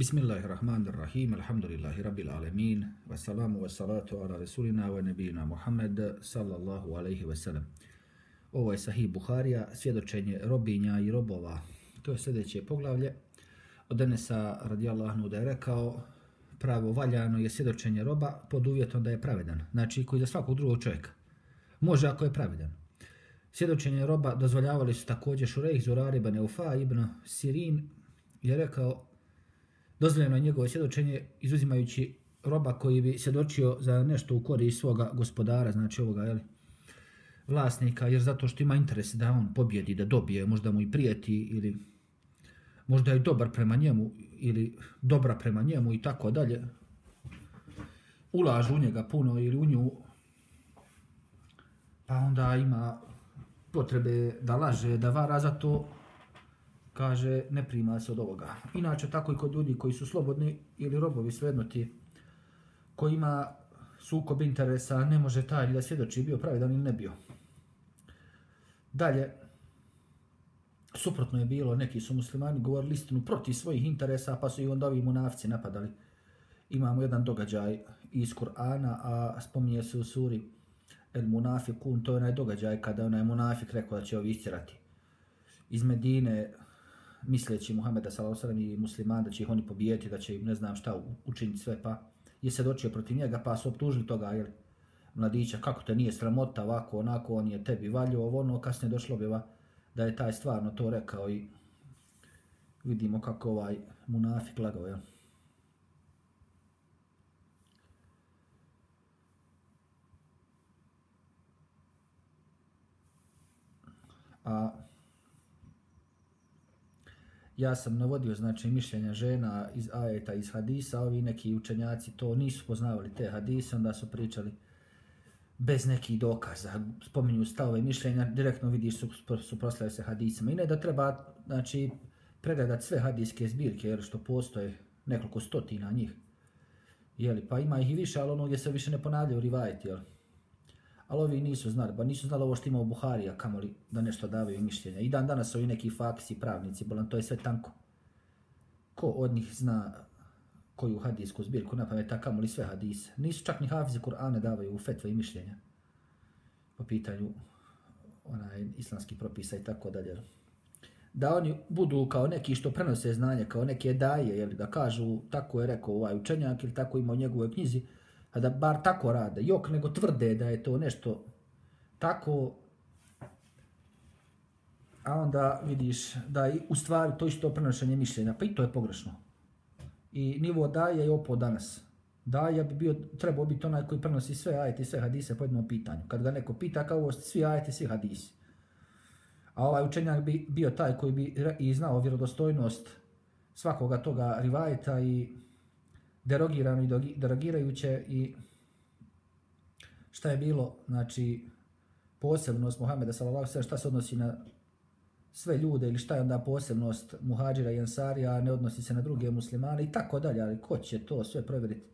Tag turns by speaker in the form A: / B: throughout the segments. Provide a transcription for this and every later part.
A: Bismillahirrahmanirrahim, alhamdulillahi rabbil alemin, wassalamu wassalatu ala rasulina wa nebina Muhammed sallallahu alaihi wasallam. Ovo je sahih Buharija, svjedočenje robinja i robova. To je sljedeće poglavlje. Od Enesa radijallahu anhu da je rekao, pravo valjano je svjedočenje roba pod uvjetom da je pravedan. Znači, koji za svakog drugog čovjeka. Može ako je pravedan. Svjedočenje roba dozvoljavali su također Šurejh, Zurari, Baneufa, Ibn Sirin je rekao, dozvoljeno je njegovo svjedočenje izuzimajući roba koji bi svjedočio za nešto u kori svoga gospodara, znači ovoga, jel, vlasnika, jer zato što ima interes da on pobjedi, da dobije, možda mu i prijeti ili možda je dobar prema njemu ili dobra prema njemu i tako dalje. Ulažu u njega puno ili u nju, pa onda ima potrebe da laže, da vara, zato kaže ne prima se od ovoga. Inače, tako i kod ljudi koji su slobodni ili robovi svejedno ti, koji ima sukob interesa, ne može taj da svjedoči bio pravedan ili ne bio. Dalje, suprotno je bilo, neki su muslimani govorili istinu protiv svojih interesa, pa su i onda ovi munafci napadali. Imamo jedan događaj iz Kur'ana, a spominje se u suri El Munafikun, to je onaj događaj kada onaj munafik rekao da će ovi istirati iz Medine, misleći Muhameda s.a.v. i musliman da će ih oni pobijeti, da će im ne znam šta učiniti sve, pa je se dočio protiv njega, pa su optužili toga, jer mladića, kako te nije sramota, ovako, onako, on je tebi valio, ovo ono, kasnije došlo biva da je taj stvarno to rekao i vidimo kako ovaj munafik lagao, jel? A ja sam navodio znači mišljenja žena iz ajeta iz hadisa, ovi neki učenjaci to nisu poznavali te hadise, onda su pričali bez nekih dokaza, spominju stavove mišljenja, direktno vidiš su, su se hadisama. I ne da treba znači, pregledat sve hadijske zbirke, jer što postoje nekoliko stotina njih. Jeli, pa ima ih i više, ali ono gdje se više ne ponavljaju rivajti, jel? Ali ovi nisu znali, ba nisu znali ovo što ima u Buharija, kamoli da nešto davaju mišljenja. I dan danas su i neki faksi, pravnici, bolan, to je sve tanko. Ko od njih zna koju hadijsku zbirku na pamet, kamoli sve hadise. Nisu čak ni hafize Kur'ane davaju u fetve i mišljenja po pitanju onaj islamski propisa i tako dalje. Da oni budu kao neki što prenose znanje, kao neke daje, jeli, da kažu tako je rekao ovaj učenjak ili tako ima u njegovoj knjizi, a da bar tako rade, jok nego tvrde da je to nešto tako, a onda vidiš da je u stvari to isto prenošenje mišljenja, pa i to je pogrešno. I nivo daje je opo danas. Daje bi bio, trebao biti onaj koji prenosi sve ajete i sve hadise po jednom pitanju. Kad ga neko pita kao ovo svi ajete i svi hadisi. A ovaj učenjak bi bio taj koji bi i znao vjerodostojnost svakoga toga rivajeta i derogirano i derogirajuće i šta je bilo, znači, posebnost Muhameda sallallahu alejhi ve šta se odnosi na sve ljude ili šta je onda posebnost muhađira i ansarija, ne odnosi se na druge muslimane i tako dalje, ali ko će to sve provjeriti?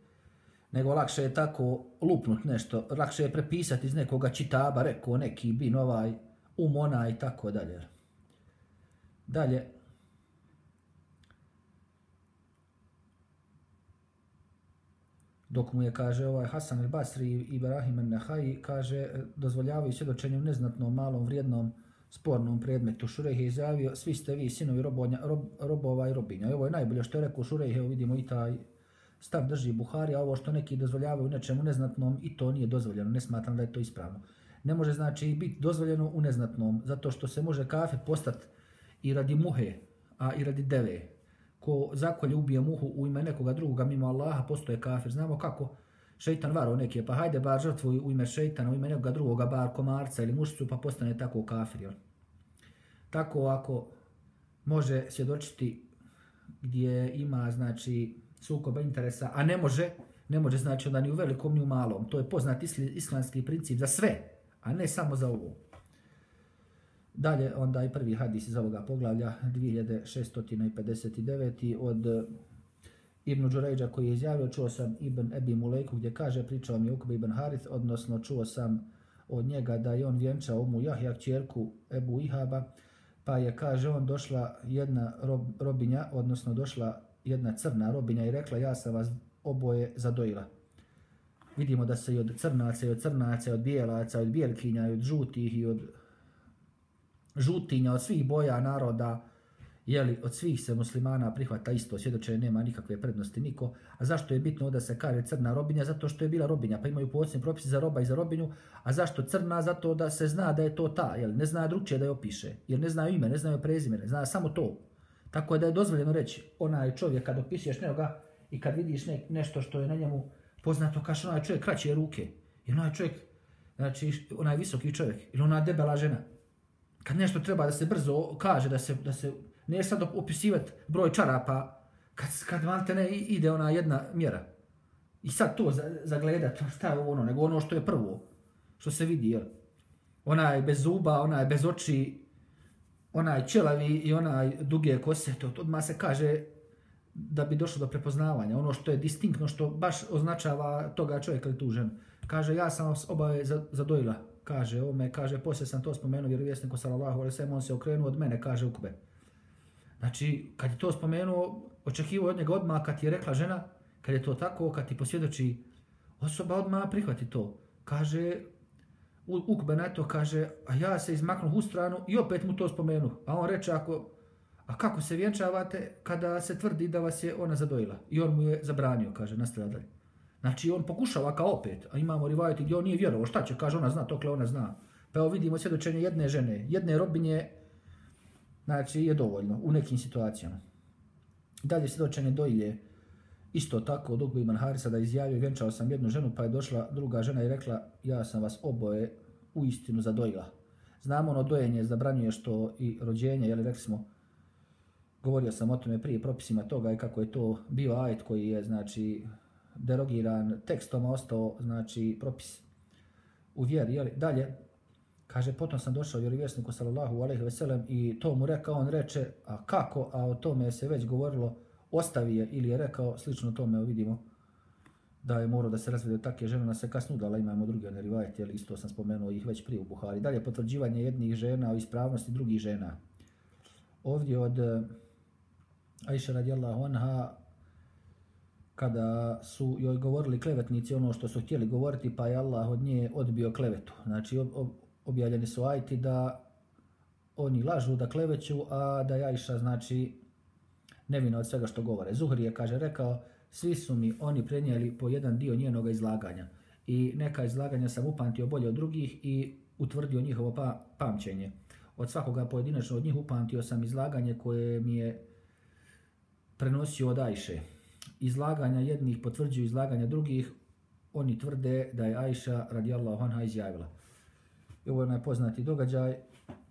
A: Nego lakše je tako lupnut nešto, lakše je prepisati iz nekoga čitaba, rekao neki bin ovaj, um ona i tako dalje. Dalje, dok mu je, kaže, ovaj Hasan el-Basri i Ibrahim el-Nahai, kaže, dozvoljavaju svjedočenje u neznatnom, malom, vrijednom, spornom predmetu. Šurejh je izjavio, svi ste vi sinovi robonja, rob, robova i robinja. I ovo je najbolje što je rekao Šurejh, evo vidimo i taj stav drži Buhari, a ovo što neki dozvoljavaju nečemu neznatnom, i to nije dozvoljeno, ne smatram da je to ispravno. Ne može znači biti dozvoljeno u neznatnom, zato što se može kafe postati i radi muhe, a i radi deve. Ko zakolje ubije muhu u ime nekoga drugoga mimo Allaha, postoje kafir. Znamo kako šeitan varo neke, pa hajde bar žrtvu u ime šeitana, u ime nekoga drugoga, bar komarca ili mušicu, pa postane tako kafir. Jel? Tako ako može svjedočiti gdje ima znači sukoba interesa, a ne može, ne može znači onda ni u velikom ni u malom. To je poznat islamski princip za sve, a ne samo za ovo. Dalje, onda i prvi hadis iz ovoga poglavlja, 2659. od e, Ibn Đurejđa koji je izjavio, čuo sam Ibn Ebi Mulejku gdje kaže, pričao mi Ukbe Ibn Harith, odnosno čuo sam od njega da je on vjenčao mu Jahja čerku Ebu Ihaba, pa je, kaže on, došla jedna rob, robinja, odnosno došla jedna crna robinja i rekla ja sam vas oboje zadojila. Vidimo da se i od crnaca i od crnaca, i od bijelaca, i od bijelkinja, i od žutih, i od žutinja, od svih boja naroda, jeli, od svih se muslimana prihvata isto svjedočenje, nema nikakve prednosti niko. A zašto je bitno da se kaže crna robinja? Zato što je bila robinja, pa imaju posebni propisi za roba i za robinju. A zašto crna? Zato da se zna da je to ta, jel, ne zna drugčije da je opiše. Jer ne znaju ime, ne znaju prezime, zna samo to. Tako je da je dozvoljeno reći, onaj čovjek kad opisuješ nekoga i kad vidiš ne, nešto što je na njemu poznato, kaš onaj čovjek kraće ruke. I onaj čovjek, znači onaj visoki čovjek, ili ona debela žena. Kad nešto treba da se brzo kaže, da se, da se ne sad opisivati broj čarapa, kad, kad van te ne ide ona jedna mjera. I sad to zagledat, šta je ono, nego ono što je prvo, što se vidi, jel? Onaj bez zuba, onaj bez oči, onaj čelavi i onaj duge kose, to odmah se kaže da bi došlo do prepoznavanja. Ono što je distinktno, što baš označava toga čovjeka ili tu ženu. Kaže, ja sam vas obave zadojila. Kaže, ome, kaže, poslije sam to spomenuo vjerovjesniku sallallahu alaihi sallam, on se okrenuo od mene, kaže Ukbe. Znači, kad je to spomenuo, očekivao od njega odmah kad je rekla žena, kad je to tako, kad ti posvjedoči, osoba odmah prihvati to. Kaže, Ukbe na to kaže, a ja se izmaknu u stranu i opet mu to spomenu. A on reče, ako, a kako se vjenčavate kada se tvrdi da vas je ona zadojila? I on mu je zabranio, kaže, nastavlja dalje. Znači, on pokušava kao opet, a imamo rivajati gdje on nije vjerovo, šta će, kaže, ona zna, tokle ona zna. Pa evo vidimo svjedočenje jedne žene, jedne robinje, znači, je dovoljno u nekim situacijama. Dalje svjedočenje dojilje, isto tako od Ugbe Iman Harisa da izjavio, vjenčao sam jednu ženu, pa je došla druga žena i rekla, ja sam vas oboje u istinu zadojila. Znamo ono dojenje zabranjuje što i rođenje, jel rekli smo, govorio sam o tome prije propisima toga i kako je to bio ajet koji je, znači, derogiran tekstom, ostao, znači, propis u vjeri, jeli? Dalje, kaže, potom sam došao vjerovjesniku, sallallahu alaihi veselem, i to mu rekao, on reče, a kako, a o tome se već govorilo, ostavi je ili je rekao, slično tome vidimo, da je morao da se razvede takve žene, ona se kasno udala, imamo druge one rivajete, ali isto sam spomenuo ih već prije u Buhari. Dalje, potvrđivanje jednih žena o ispravnosti drugih žena. Ovdje od eh, Aisha radijallahu anha, kada su joj govorili klevetnici ono što su htjeli govoriti, pa je Allah od nje odbio klevetu. Znači, objavljeni su ajti da oni lažu da kleveću, a da Jajša, Aisha, znači, nevina od svega što govore. Zuhri je, kaže, rekao, svi su mi oni prenijeli po jedan dio njenog izlaganja. I neka izlaganja sam upamtio bolje od drugih i utvrdio njihovo pa, pamćenje. Od svakoga pojedinačno od njih upamtio sam izlaganje koje mi je prenosio od Ajše. Izlaganja jednih potvrđuju izlaganja drugih, oni tvrde da je Ajša radijallahu anha izjavila. I ovo je najpoznati događaj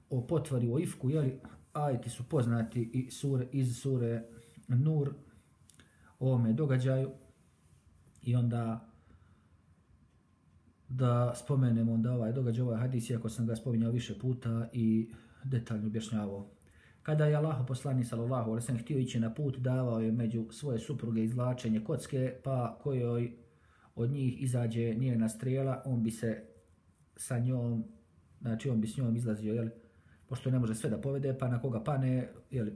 A: o potvari o Ifku, jeli, ajeti su poznati i sure, iz sure Nur o ovome događaju i onda da spomenemo onda ovaj događaj, ovaj hadis, iako sam ga spominjao više puta i detaljno objašnjavao. Kada je Allah poslani sallallahu alaihi sallam htio ići na put, davao je među svoje supruge izvlačenje kocke, pa kojoj od njih izađe njena strela, on bi se sa njom, znači on bi s njom izlazio, jel, pošto ne može sve da povede, pa na koga pane, jel,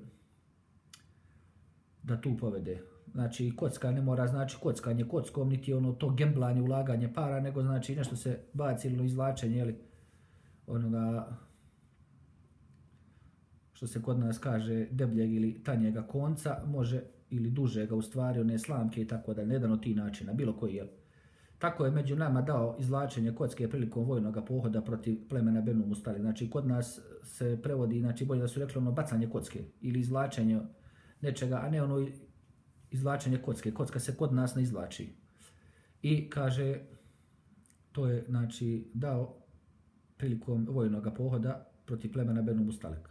A: da tu povede. Znači, kocka ne mora znači kockanje kockom, niti ono to gemblanje, ulaganje para, nego znači nešto se baci ili izvlačenje, jel, onoga, što se kod nas kaže debljeg ili tanjega konca, može ili dužega u stvari, one slamke i tako da, jedan od tih načina, bilo koji je. Tako je među nama dao izlačenje kocke prilikom vojnog pohoda protiv plemena Benu Mustali. Znači, kod nas se prevodi, znači, bolje da su rekli ono bacanje kocke ili izvlačenje nečega, a ne ono izvlačenje kocke. Kocka se kod nas ne izvlači. I kaže, to je, znači, dao prilikom vojnog pohoda protiv plemena Benu Mustalek.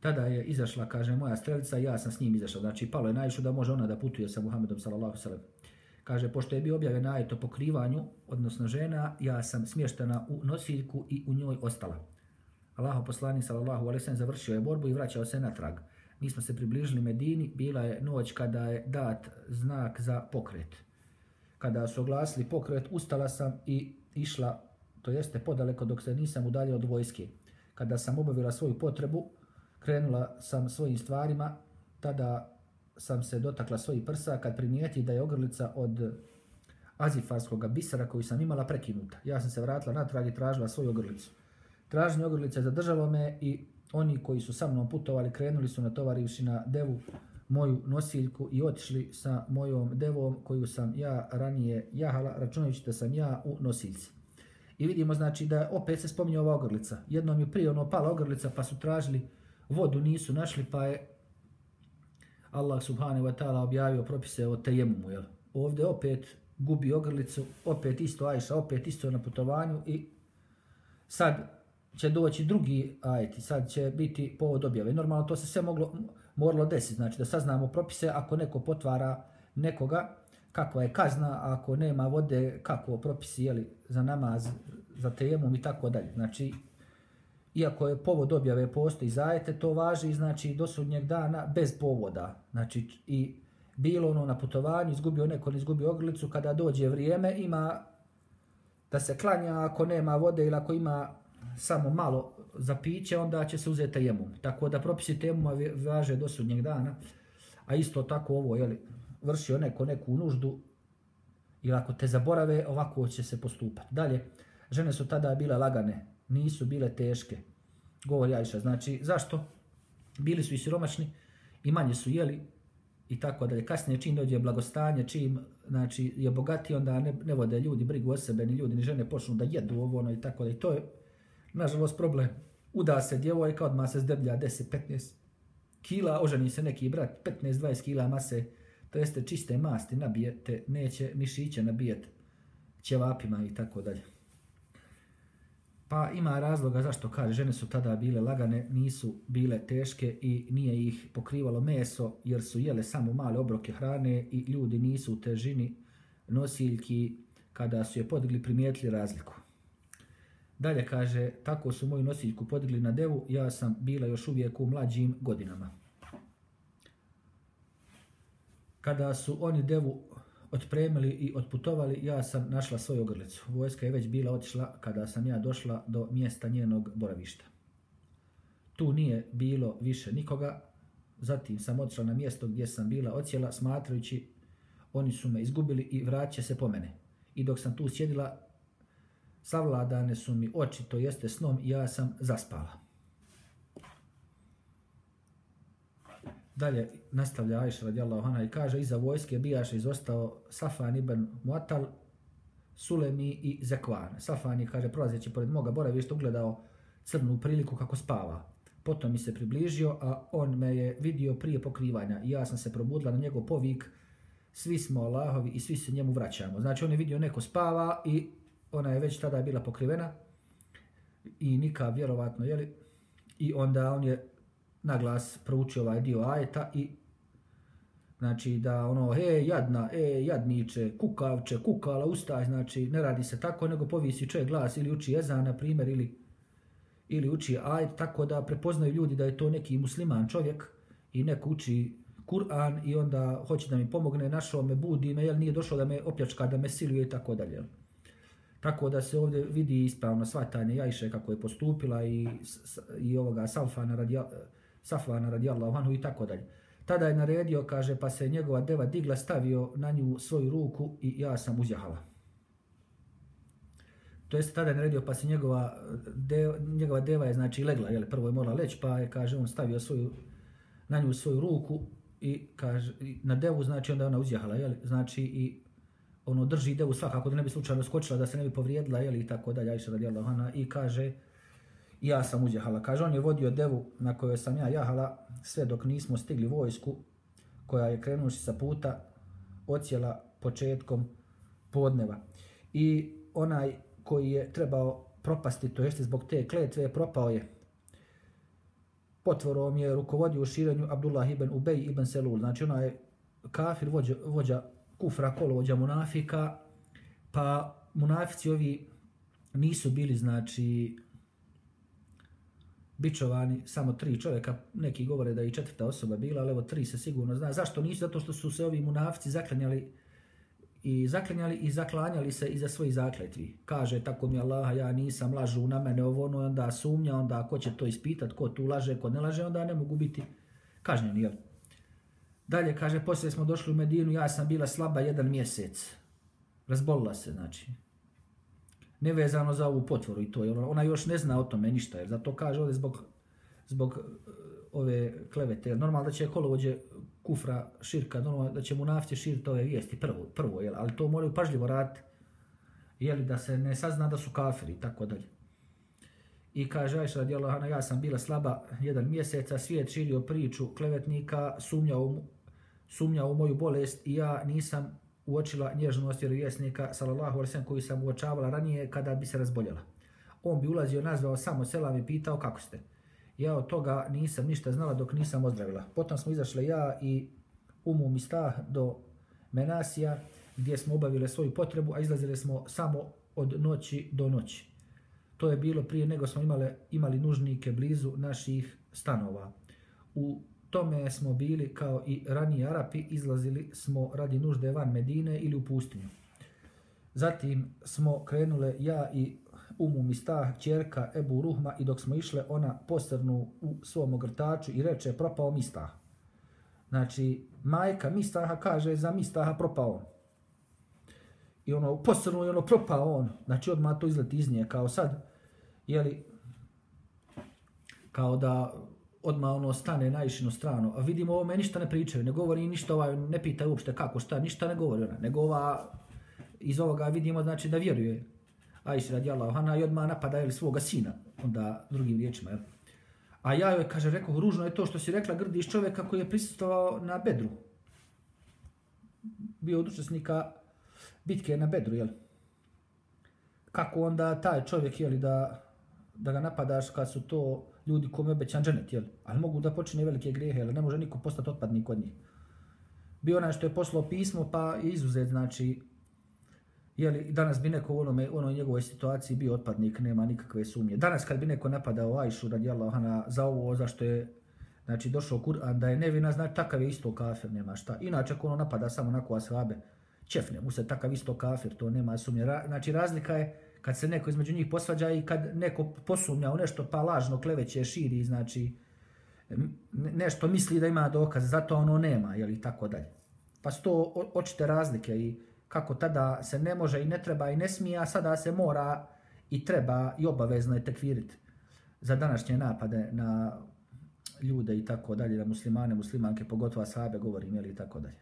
A: Tada je izašla, kaže, moja strelica ja sam s njim izašao. Znači, palo je najvišu da može ona da putuje sa Muhammedom, sallallahu sallam. Kaže, pošto je bio objavljen ajet o pokrivanju, odnosno žena, ja sam smještena u nosiljku i u njoj ostala. Allaho poslani, sallallahu alaihi sallam, završio je borbu i vraćao se natrag. Mi smo se približili Medini, bila je noć kada je dat znak za pokret. Kada su oglasili pokret, ustala sam i išla, to jeste podaleko dok se nisam udaljio od vojske. Kada sam obavila svoju potrebu, krenula sam svojim stvarima, tada sam se dotakla svojih prsa kad primijeti da je ogrlica od azifarskog bisera koju sam imala prekinuta. Ja sam se vratila natrag i tražila svoju ogrlicu. Traženje ogrlice zadržalo me i oni koji su sa mnom putovali krenuli su natovarivši na devu moju nosiljku i otišli sa mojom devom koju sam ja ranije jahala, računajući da sam ja u nosiljci. I vidimo znači da opet se spominje ova ogrlica. Jednom je prije ono pala ogrlica pa su tražili vodu, nisu našli pa je Allah subhanahu wa ta'ala objavio propise o tejemumu. Jel? Ovdje opet gubi ogrlicu, opet isto Ajša, opet isto na putovanju i sad će doći drugi ajeti, sad će biti povod objave. Normalno to se sve moglo, moralo desiti, znači da saznamo propise ako neko potvara nekoga, kakva je kazna, ako nema vode, kako propisi jeli, za namaz, za tejemum i tako dalje. Znači, iako je povod objave postoji zajete, to važi znači do sudnjeg dana bez povoda. Znači, i bilo ono na putovanju, izgubio neko, izgubio ogrlicu, kada dođe vrijeme, ima da se klanja ako nema vode ili ako ima samo malo za piće, onda će se uzeti jemum. Tako da propisi tejemuma važe do sudnjeg dana. A isto tako ovo, jeli, vršio neko neku nuždu ili ako te zaborave, ovako će se postupati. Dalje, žene su tada bile lagane, nisu bile teške. Govori Ajša, znači, zašto? Bili su i siromašni i manje su jeli i tako dalje. Kasnije čim dođe blagostanje, čim znači, je bogati, onda ne, ne vode ljudi brigu o sebe, ni ljudi, ni žene počnu da jedu ovo ono i tako dalje. I to je nažalost, problem. Uda se djevojka, odmah se zdeblja 10-15 kila, oženi se neki brat, 15-20 kila mase, to jeste čiste masti, nabijete, neće mišiće nabijete ćevapima i tako dalje. Pa ima razloga zašto kaže, žene su tada bile lagane, nisu bile teške i nije ih pokrivalo meso jer su jele samo male obroke hrane i ljudi nisu u težini nosiljki kada su je podigli primijetili razliku. Dalje kaže, tako su moju nosiljku podigli na devu, ja sam bila još uvijek u mlađim godinama. Kada su oni devu otpremili i otputovali, ja sam našla svoju ogrlicu. Vojska je već bila otišla kada sam ja došla do mjesta njenog boravišta. Tu nije bilo više nikoga, zatim sam otišla na mjesto gdje sam bila ocijela, smatrajući oni su me izgubili i vraće se po mene. I dok sam tu sjedila, savladane su mi oči, to jeste snom, ja sam zaspala. Dalje nastavlja Aisha radijallahu anha i kaže iza vojske bijaše izostao Safan ibn Muatal, Sulemi i Zekvan. Safan je, kaže, prolazeći pored moga boravišta, ugledao crnu priliku kako spava. Potom mi se približio, a on me je vidio prije pokrivanja i ja sam se probudila na njegov povik, svi smo Allahovi i svi se njemu vraćamo. Znači on je vidio neko spava i ona je već tada bila pokrivena i nika vjerovatno, jeli? I onda on je na glas prouči ovaj dio ajeta i znači da ono, he, jadna, e, jadniče, kukavče, kukala, ustaj, znači ne radi se tako, nego povisi čovjek glas ili uči jezan, na primjer, ili, ili uči ajet, tako da prepoznaju ljudi da je to neki musliman čovjek i neko uči Kur'an i onda hoće da mi pomogne, našao me, budi me, jel nije došao da me opljačka, da me siluje i tako dalje. Tako da se ovdje vidi ispravno svatanje Jajše kako je postupila i, i ovoga Salfana radi, Safana radijallahu anhu i tako dalje. Tada je naredio, kaže, pa se njegova deva digla, stavio na nju svoju ruku i ja sam uzjahala. To jest tada je naredio, pa se njegova, de, njegova deva je znači legla, jel, prvo je morala leći, pa je, kaže, on stavio svoju, na nju svoju ruku i kaže, na devu, znači onda ona uzjahala, jel, znači i ono drži devu svakako da ne bi slučajno skočila, da se ne bi povrijedila, jel, i tako dalje, Aisha radijallahu anha, i kaže, ja sam uđehala. Kaže, on je vodio devu na kojoj sam ja jahala sve dok nismo stigli vojsku, koja je krenuši sa puta, ocijela početkom podneva. I onaj koji je trebao propasti, to jeste zbog te kletve, propao je. Potvorom je rukovodio u širenju Abdullah ibn Ubej ibn Selul. Znači, onaj kafir, vođa, vođa kufra kolovođa munafika, pa munafici ovi nisu bili, znači, bičovani samo tri čovjeka, neki govore da i četvrta osoba bila, ali evo tri se sigurno zna. Zašto nisu? Zato što su se ovi munafici zaklanjali i zaklanjali i zaklanjali se iza svojih zakletvi. Kaže, tako mi Allah, ja nisam lažu na mene ovo, ono, onda sumnja, onda ko će to ispitat, ko tu laže, ko ne laže, onda ne mogu biti kažnjeni, jel? Dalje kaže, poslije smo došli u Medinu, ja sam bila slaba jedan mjesec. Razbolila se, znači. Nevezano za ovu potvoru i to. Ona, ona još ne zna o tome ništa, jer zato kaže ovdje zbog, zbog e, ove klevete. Normalno da će kolovođe kufra širka, normalno da će mu nafće širiti ove vijesti prvo, prvo jel? ali to moraju pažljivo raditi. Jeli, da se ne sazna da su kafiri i tako dalje. I kaže Ajša radijallahu ja sam bila slaba jedan mjesec, a svijet širio priču klevetnika, sumnjao, sumnjao u moju bolest i ja nisam uočila nježnost vjerovjesnika, sallallahu alaihi sallam, koju sam uočavala ranije kada bi se razboljela. On bi ulazio, nazvao samo selam i pitao kako ste. Ja od toga nisam ništa znala dok nisam ozdravila. Potom smo izašle ja i Umu Mistah do Menasija, gdje smo obavile svoju potrebu, a izlazile smo samo od noći do noći. To je bilo prije nego smo imale, imali nužnike blizu naših stanova. U tome smo bili kao i raniji Arapi, izlazili smo radi nužde van Medine ili u pustinju. Zatim smo krenule ja i Umu Mistah, čerka Ebu Ruhma i dok smo išle ona posrnu u svom ogrtaču i reče propao Mistah. Znači, majka Mistaha kaže za Mistaha propao on. I ono, posrnu i ono propao on. Znači, odmah to izleti iz nje, kao sad, jeli, kao da odma ono stane na išinu stranu. A vidimo, ovo me ništa ne pričaju, ne govori ništa, ovaj, ne pita uopšte kako, šta, ništa ne govori ona. Nego ova, iz ovoga vidimo, znači, da vjeruje. Ajši radijallahu anha i odmah napada ili svoga sina, onda drugim riječima. Jel? A ja joj, kaže, rekao, ružno je to što si rekla, grdiš čovjeka koji je prisustovao na bedru. Bio od učesnika bitke na bedru, jel? Kako onda taj čovjek, jel, da, da ga napadaš kad su to ljudi kome obećan dženet, jel? Ali mogu da počine velike grijehe, jel? Ne može niko postati otpadnik od njih. Bio onaj što je poslao pismo, pa je izuzet, znači, jeli, danas bi neko u onome, onoj njegovoj situaciji bio otpadnik, nema nikakve sumnje. Danas kad bi neko napadao Ajšu radijallahu anha za ovo, zašto je znači, došao Kur'an da je nevina, znači takav je isto kafir, nema šta. Inače, ako ono napada samo nako ashabe, čefne mu se takav isto kafir, to nema sumnje. Ra, znači, razlika je kad se neko između njih posvađa i kad neko posumnja u nešto pa lažno kleveće, širi, znači, nešto misli da ima dokaz, zato ono nema, jeli, tako dalje. Pa su to očite razlike i kako tada se ne može i ne treba i ne smije, a sada se mora i treba i obavezno je tekviriti za današnje napade na ljude i tako dalje, na muslimane, muslimanke, pogotovo sahabe govorim, jel i tako dalje.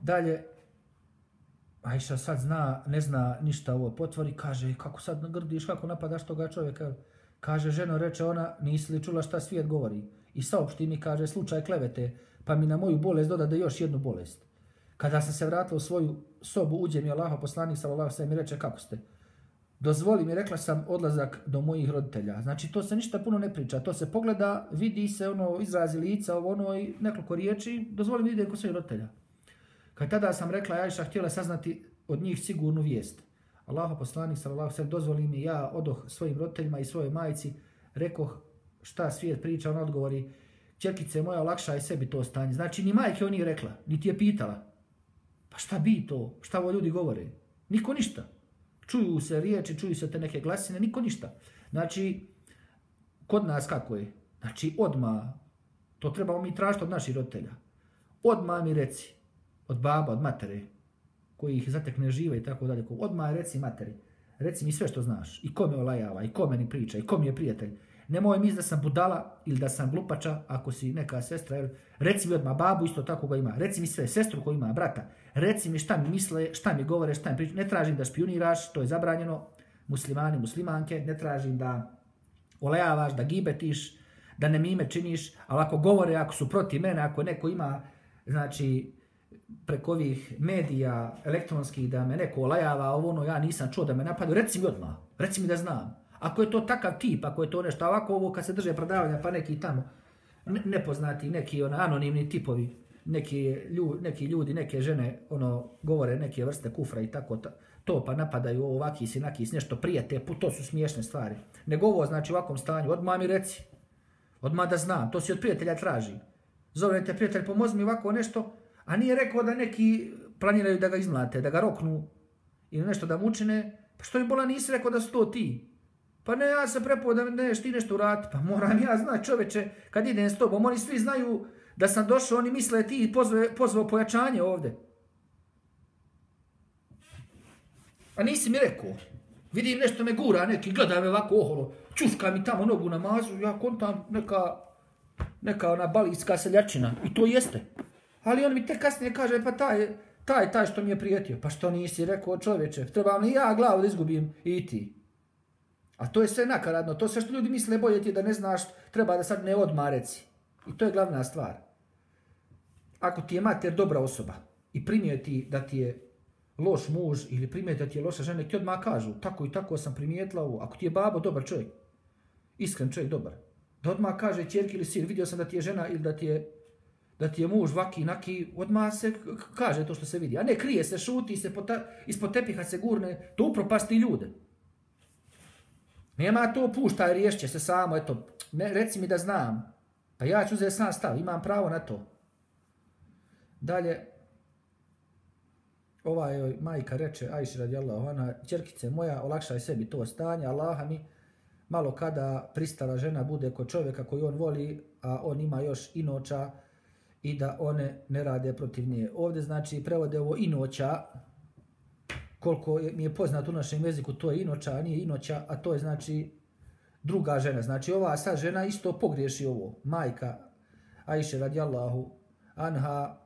A: Dalje, Ajša sad zna, ne zna ništa ovo potvori, kaže, kako sad nagrdiš, kako napadaš toga čovjeka? Kaže, ženo, reče ona, nisi li čula šta svijet govori? I saopšti mi, kaže, slučaj klevete, pa mi na moju bolest dodade još jednu bolest. Kada sam se vratila u svoju sobu, uđe mi Allah, poslanik sallallahu sallam i reče kako ste. Dozvoli mi, rekla sam, odlazak do mojih roditelja. Znači, to se ništa puno ne priča. To se pogleda, vidi se, ono, izrazi lica, ovo, ono, i nekoliko riječi. Dozvoli mi ide kod svojih roditelja. Kad tada sam rekla, ja iša htjela saznati od njih sigurnu vijest. Allah, poslanik sallallahu sallam, dozvoli mi, ja odoh svojim roditeljima i svojoj majici, rekoh šta svijet priča, on odgovori, čerkice moja, olakšaj sebi to stanje. Znači, ni majke on nije rekla, niti je pitala. Pa šta bi to? Šta ovo ljudi govore? Niko ništa. Čuju se riječi, čuju se te neke glasine, niko ništa. Znači, kod nas kako je? Znači, odma to trebamo mi tražiti od naših roditelja. Odma mi reci, od baba, od matere, koji ih zatekne žive i tako dalje, Odmah reci materi, reci mi sve što znaš, i ko me olajava, i ko meni priča, i ko mi je prijatelj, Nemoj mi da sam budala ili da sam glupača ako si neka sestra. Jel? Reci mi odmah babu isto tako ga ima. Reci mi sve, sestru ko ima, brata. Reci mi šta mi misle, šta mi govore, šta mi pričaju. Ne tražim da špioniraš, to je zabranjeno. Muslimani, muslimanke, ne tražim da olejavaš, da gibetiš, da ne mime činiš. Ali ako govore, ako su protiv mene, ako neko ima, znači, preko ovih medija elektronskih da me neko olajava, ovo ono, ja nisam čuo da me napadu, reci mi odmah, reci mi da znam. Ako je to takav tip, ako je to nešto ovako, ovo kad se drže predavanja, pa neki tamo nepoznati, neki ono, anonimni tipovi, neki ljudi, neki ljudi, neke žene ono govore neke vrste kufra i tako to, to pa napadaju ovaki si naki nešto prijete, to su smiješne stvari. Nego ovo znači u ovakvom stanju, odmah mi reci. Odmah da znam, to si od prijatelja traži. Zove te prijatelj, pomozi mi ovako nešto, a nije rekao da neki planiraju da ga izmlate, da ga roknu ili nešto da mučine, pa što je bola nisi rekao da su to ti? Pa ne, ja sam prepao da neš ti nešto urati. Pa moram ja znat čoveče, kad idem s tobom, oni svi znaju Da sam došao, oni misle ti pozvao, pozvao pojačanje ovde. A nisi mi rekao. Vidim nešto me gura, neki gleda me ovako oholo. Čuška mi tamo nogu na mazu, ja kontam neka, neka ona balijska seljačina. I to jeste. Ali on mi te kasnije kaže, pa taj, taj, taj što mi je prijetio. Pa što nisi rekao čovječe, trebam li ja glavu da izgubim i ti. A to je sve nakaradno, to sve što ljudi misle bolje ti da ne znaš, treba da sad ne odmareci. I to je glavna stvar. Ako ti je mater dobra osoba i primijeti da ti je loš muž ili primijeti da ti je loša žena, ti odmah kažu, tako i tako sam primijetila ovo. Ako ti je babo dobar čovjek, iskren čovjek dobar, da odmah kaže čerki ili sin, vidio sam da ti je žena ili da ti je da ti je muž vaki naki, odmah se kaže to što se vidi. A ne, krije se, šuti se, pota, ispod tepiha se gurne, to upropasti ljude. Nema to puštaj, riješće se samo, eto, ne, reci mi da znam. Pa ja ću uzeti sam stav, imam pravo na to. Dalje, ova joj majka reče, Ajši radijallahu ona, čerkice moja, olakšaj sebi to stanje, Allaha mi, malo kada pristala žena bude kod čovjeka koji on voli, a on ima još inoča i da one ne rade protiv nje. Ovdje znači prevode ovo inoća, koliko mi je poznato u našem jeziku, to je inoća, a nije inoća, a to je znači druga žena. Znači ova sad žena isto pogriješi ovo. Majka Ajše radijallahu anha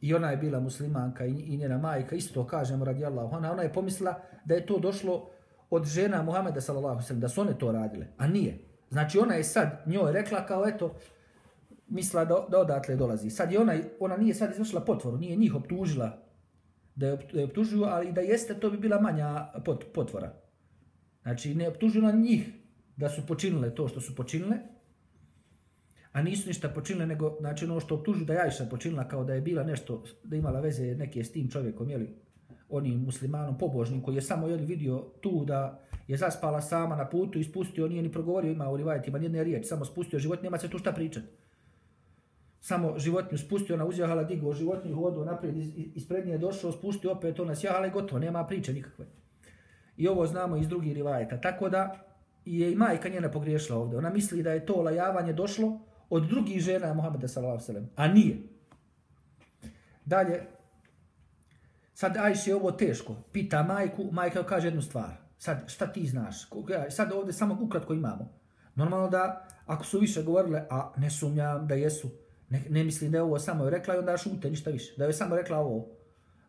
A: i ona je bila muslimanka i, njena majka isto kažemo radijallahu anha. Ona je pomislila da je to došlo od žena Muhameda sallallahu sallam, da su one to radile, a nije. Znači ona je sad njoj rekla kao eto, misla da, da odatle dolazi. Sad je ona, ona nije sad izvršila potvoru, nije njih optužila da je optužuju, ali da jeste, to bi bila manja pot, potvora. Znači, ne optužila njih da su počinile to što su počinile, a nisu ništa počinile, nego znači, ono što optužuju da je Ajša počinila kao da je bila nešto, da imala veze neke s tim čovjekom, jeli, onim muslimanom pobožnim, koji je samo jeli, vidio tu da je zaspala sama na putu i spustio, nije ni progovorio, ima u rivajetima, nijedne riječi, samo spustio život, nema se tu šta pričati samo životinju spustio, ona uzjahala, digo životinju, hodu naprijed, ispred nje došao, spustio opet, ona sjahala i gotovo, nema priče nikakve. I ovo znamo iz drugih rivajeta. Tako da je i majka njena pogriješila ovdje. Ona misli da je to lajavanje došlo od drugih žena Muhammeda s.a.v. A nije. Dalje, sad Ajš je ovo teško. Pita majku, majka kaže jednu stvar. Sad, šta ti znaš? Sad ovdje samo ukratko imamo. Normalno da, ako su više govorile, a ne sumnjam da jesu, Ne, ne mislim da je ovo samo rekla i onda šute, ništa više. Da je samo rekla ovo,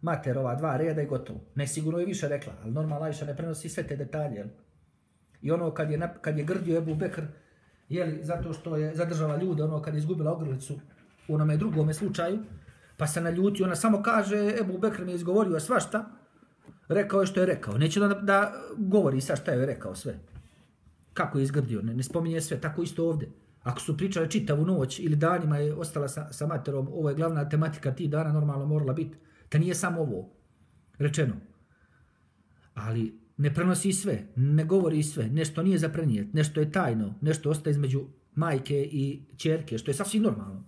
A: mater, ova dva reda i gotovo. Ne, sigurno je više rekla, ali normalno Ajša ne prenosi sve te detalje. I ono kad je, kad je grdio Ebu Bekr, jeli, zato što je zadržala ljude, ono kad je izgubila ogrlicu u onome drugome slučaju, pa se naljuti, ona samo kaže, Ebu Bekr mi je izgovorio svašta, rekao je što je rekao. Neće da, da govori sa šta je rekao sve. Kako je izgrdio, ne, ne spominje sve, tako isto ovdje. Ako su pričali čitavu noć ili danima je ostala sa, sa materom, ovo je glavna tematika ti dana normalno morala biti. Da nije samo ovo rečeno. Ali ne prenosi sve, ne govori sve, nešto nije za prenijet, nešto je tajno, nešto ostaje između majke i čerke, što je sasvim normalno.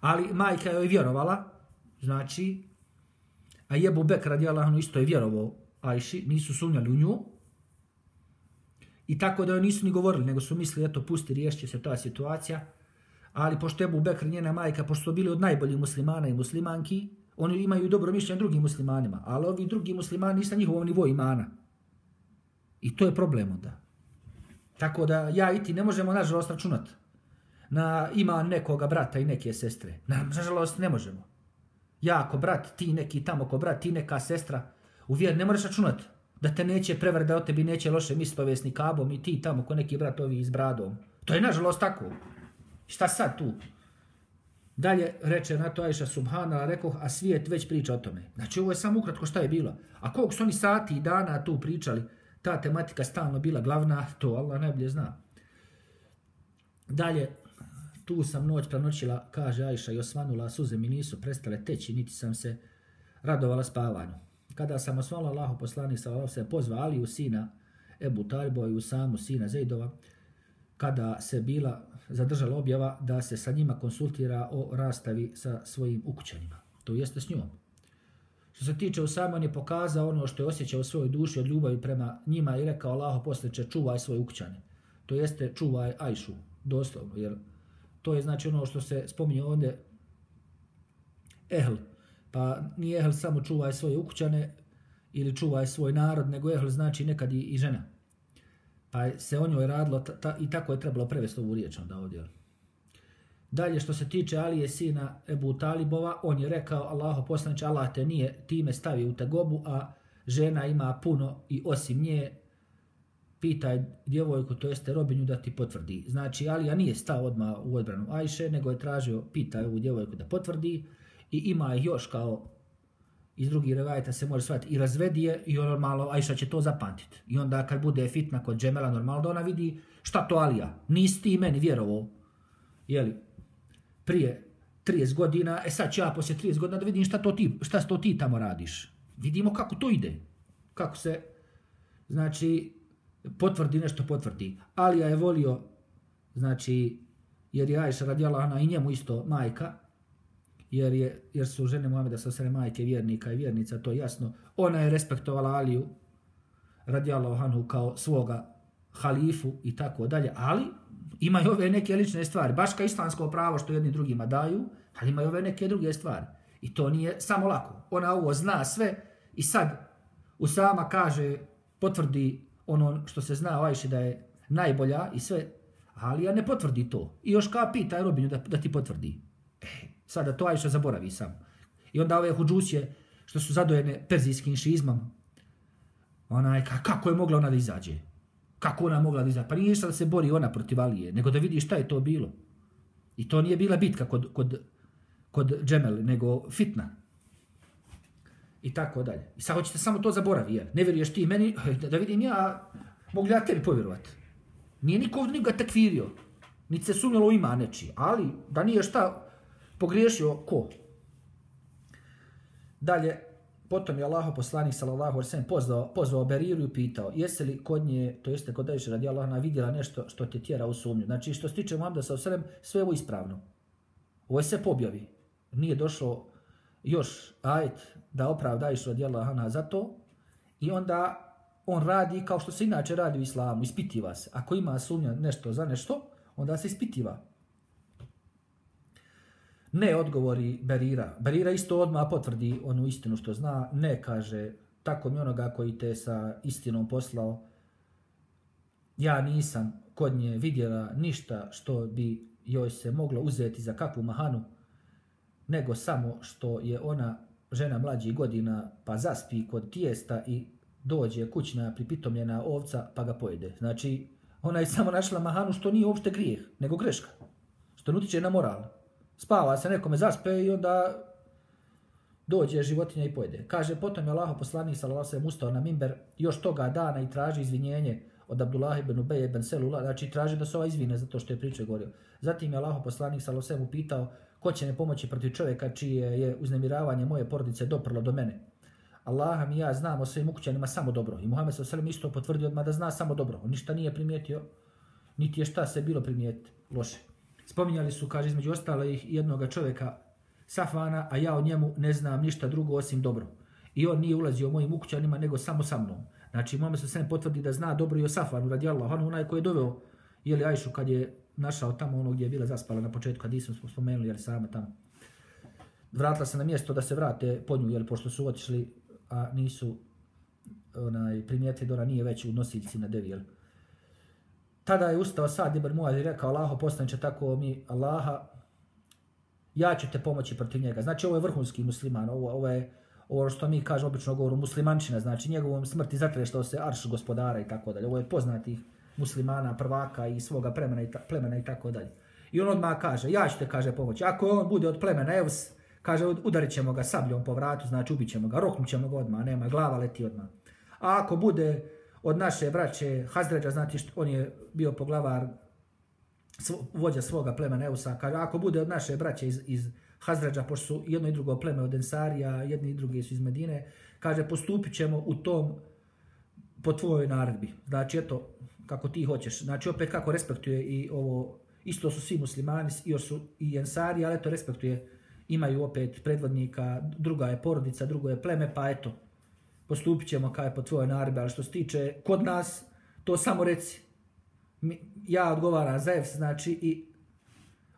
A: Ali majka je vjerovala, znači, a Jebu Bek radi isto je vjerovao Ajši, nisu sumnjali u nju, I tako da nisu ni govorili, nego su mislili, eto, pusti, riješće se ta situacija. Ali pošto je Ebu Bekr, njena majka, pošto su bili od najboljih muslimana i muslimanki, oni imaju dobro mišljenje drugim muslimanima, ali ovi drugi muslimani nisu na njihovom nivou imana. I to je problem onda. Tako da ja i ti ne možemo, nažalost, računati na ima nekoga brata i neke sestre. Nažalost, ne možemo. Ja ako brat, ti neki tamo ko brat, ti neka sestra, u vjer ne možeš računati da te neće prevar da o tebi neće loše mistovesni kabom i ti tamo ko neki brat ovi iz bradom. To je nažalost tako. Šta sad tu? Dalje reče na to Ajša Subhana, rekoh, a svijet već priča o tome. Znači ovo je samo ukratko šta je bilo. A koliko su oni sati i dana tu pričali, ta tematika stalno bila glavna, to Allah najbolje zna. Dalje, tu sam noć pranoćila, kaže Ajša, i osvanula suze mi nisu prestale teći, niti sam se radovala spavanju kada sam osvala Allahu poslani sa Allah se pozva Aliju sina Ebu Talibo i Usamu sina Zeidova, kada se bila zadržala objava da se sa njima konsultira o rastavi sa svojim ukućanima. To jeste s njom. Što se tiče Usama, on je pokazao ono što je osjećao u svojoj duši od ljubavi prema njima i rekao Allaho posleće čuvaj svoje ukućane. To jeste čuvaj Ajšu, doslovno, jer To je znači ono što se spominje ovdje ehl. Pa nije ehl samo čuvaj svoje ukućane ili čuvaj svoj narod, nego ehl znači nekad i, i žena. Pa se o njoj radilo ta, ta, i tako je trebalo prevesti ovu riječ onda ovdje. Dalje što se tiče Alije sina Ebu Talibova, on je rekao Allaho poslaniče Allah te nije time stavio u tegobu, a žena ima puno i osim nje pitaj djevojku, to jeste robinju da ti potvrdi. Znači Alija nije stao odmah u odbranu Ajše, nego je tražio pitaj ovu djevojku da potvrdi i ima ih još kao iz drugih revajta se može shvatiti i razvedi je i on normalno Ajša će to zapamtiti. I onda kad bude fitna kod džemela normalno da ona vidi šta to Alija, nisi ti meni vjerovo, jeli, prije 30 godina, e sad ću ja poslije 30 godina da vidim šta to ti, šta to ti tamo radiš. Vidimo kako to ide. Kako se, znači, potvrdi nešto potvrdi. Alija je volio, znači, jer je Ajša radijala ona i njemu isto majka, jer, je, jer su žene Muhameda sa sve majke vjernika i vjernica, to je jasno. Ona je respektovala Aliju, radijala anhu, kao svoga halifu i tako dalje, ali imaju ove neke lične stvari, baš kao islamsko pravo što jedni drugima daju, ali imaju ove neke druge stvari. I to nije samo lako. Ona ovo zna sve i sad u sama kaže, potvrdi ono što se zna Ajši da je najbolja i sve, ali ja ne potvrdi to. I još kao pita Robinju da, da ti potvrdi. E, sada to Ajša zaboravi sam. I onda ove huđusije što su zadojene perzijskim šizmom, onaj, kako je mogla ona da izađe? Kako ona mogla da izađe? Pa nije da se bori ona protiv Alije, nego da vidi šta je to bilo. I to nije bila bitka kod, kod, kod Džemel, nego fitna. I tako dalje. I sad hoćete samo to zaboravi, jel? Ne vjeruješ ti meni, da vidim ja, mogu ja tebi povjerovati. Nije niko ovdje nikoga takvirio. Niti se sumnjalo ima neči. Ali, da nije šta pogriješio, ko? Dalje, Potom je Allah poslanik sallallahu alejhi ve pozvao pozvao Beriru i pitao: "Jesi li kod nje, to jeste kod Ajše radi Allah, vidjela nešto što te tjera u sumnju?" Znači što se tiče Muhameda sallallahu alejhi ve sve ovo ispravno. Ovo je sve pobjavi. Nije došlo još ajet da opravda Ajše radi Allah na za to. I onda on radi kao što se inače radi u islamu, ispitiva se. Ako ima sumnja nešto za nešto, onda se ispitiva. Ne odgovori Berira. Berira isto odmah potvrdi onu istinu što zna. Ne kaže, tako mi onoga koji te sa istinom poslao. Ja nisam kod nje vidjela ništa što bi joj se moglo uzeti za kakvu mahanu, nego samo što je ona žena mlađih godina pa zaspi kod tijesta i dođe kućna pripitomljena ovca pa ga pojede. Znači, ona je samo našla mahanu što nije uopšte grijeh, nego greška. Što nutiče na moral spava se nekome zaspe i onda dođe životinja i pojede. Kaže, potom je Allah poslanik sallallahu alejhi ve ustao na minber još toga dana i traži izvinjenje od Abdullah ibn Ubej ibn Selula, znači traži da se ova izvine zato što je pričao govorio. Zatim je Allah poslanik sallallahu alejhi ve pitao ko će me pomoći protiv čovjeka čije je uznemiravanje moje porodice doprlo do mene. Allah mi ja znam o svim ukućanima samo dobro. I Muhammed sallallahu alejhi ve isto potvrdio odmah da zna samo dobro. On ništa nije primijetio, niti je šta se bilo primijetiti loše. Spominjali su, kaže, između ostalih jednog čovjeka Safana, a ja o njemu ne znam ništa drugo osim dobro. I on nije ulazio mojim ukućanima, nego samo sa mnom. Znači, mome se sve potvrdi da zna dobro i o Safanu, radi Allah, ono onaj koji je doveo, jeli Ajšu, kad je našao tamo ono gdje je bila zaspala na početku, kad nisam spomenuli, jeli sama tamo. Vratila se na mjesto da se vrate po nju, jeli, pošto su otišli, a nisu onaj, primijetili da ona nije već u nosiljci na devi, jeli Tada je ustao Sad ibn Muaz i rekao Allaho poslaniče tako mi Allaha ja ću te pomoći protiv njega. Znači ovo je vrhunski musliman, ovo, ovo je ovo što mi kažemo obično govoru muslimančina, znači njegovom smrti zatreštao se arš gospodara i tako dalje. Ovo je poznatih muslimana, prvaka i svoga plemena i, ta, plemena i tako dalje. I on odmah kaže, ja ću te, kaže, pomoći. Ako on bude od plemena Evs, kaže, udarit ćemo ga sabljom po vratu, znači ubit ćemo ga, roknut ćemo ga odmah, nema, glava leti odmah. A ako bude od naše braće Hazređa, znati što on je bio poglavar svo, vođa svoga plemena Eusa, kaže ako bude od naše braće iz, iz Hazređa, pošto su jedno i drugo pleme od Ensarija, jedni i drugi su iz Medine, kaže postupit ćemo u tom po tvojoj naredbi. Znači, eto, kako ti hoćeš. Znači, opet kako respektuje i ovo, isto su svi muslimani, još su i Ensari, ali to respektuje, imaju opet predvodnika, druga je porodica, drugo je pleme, pa eto, postupit ćemo kaj po tvojoj naredbi, ali što se tiče kod nas, to samo reci. Ja odgovaram za EFS, znači i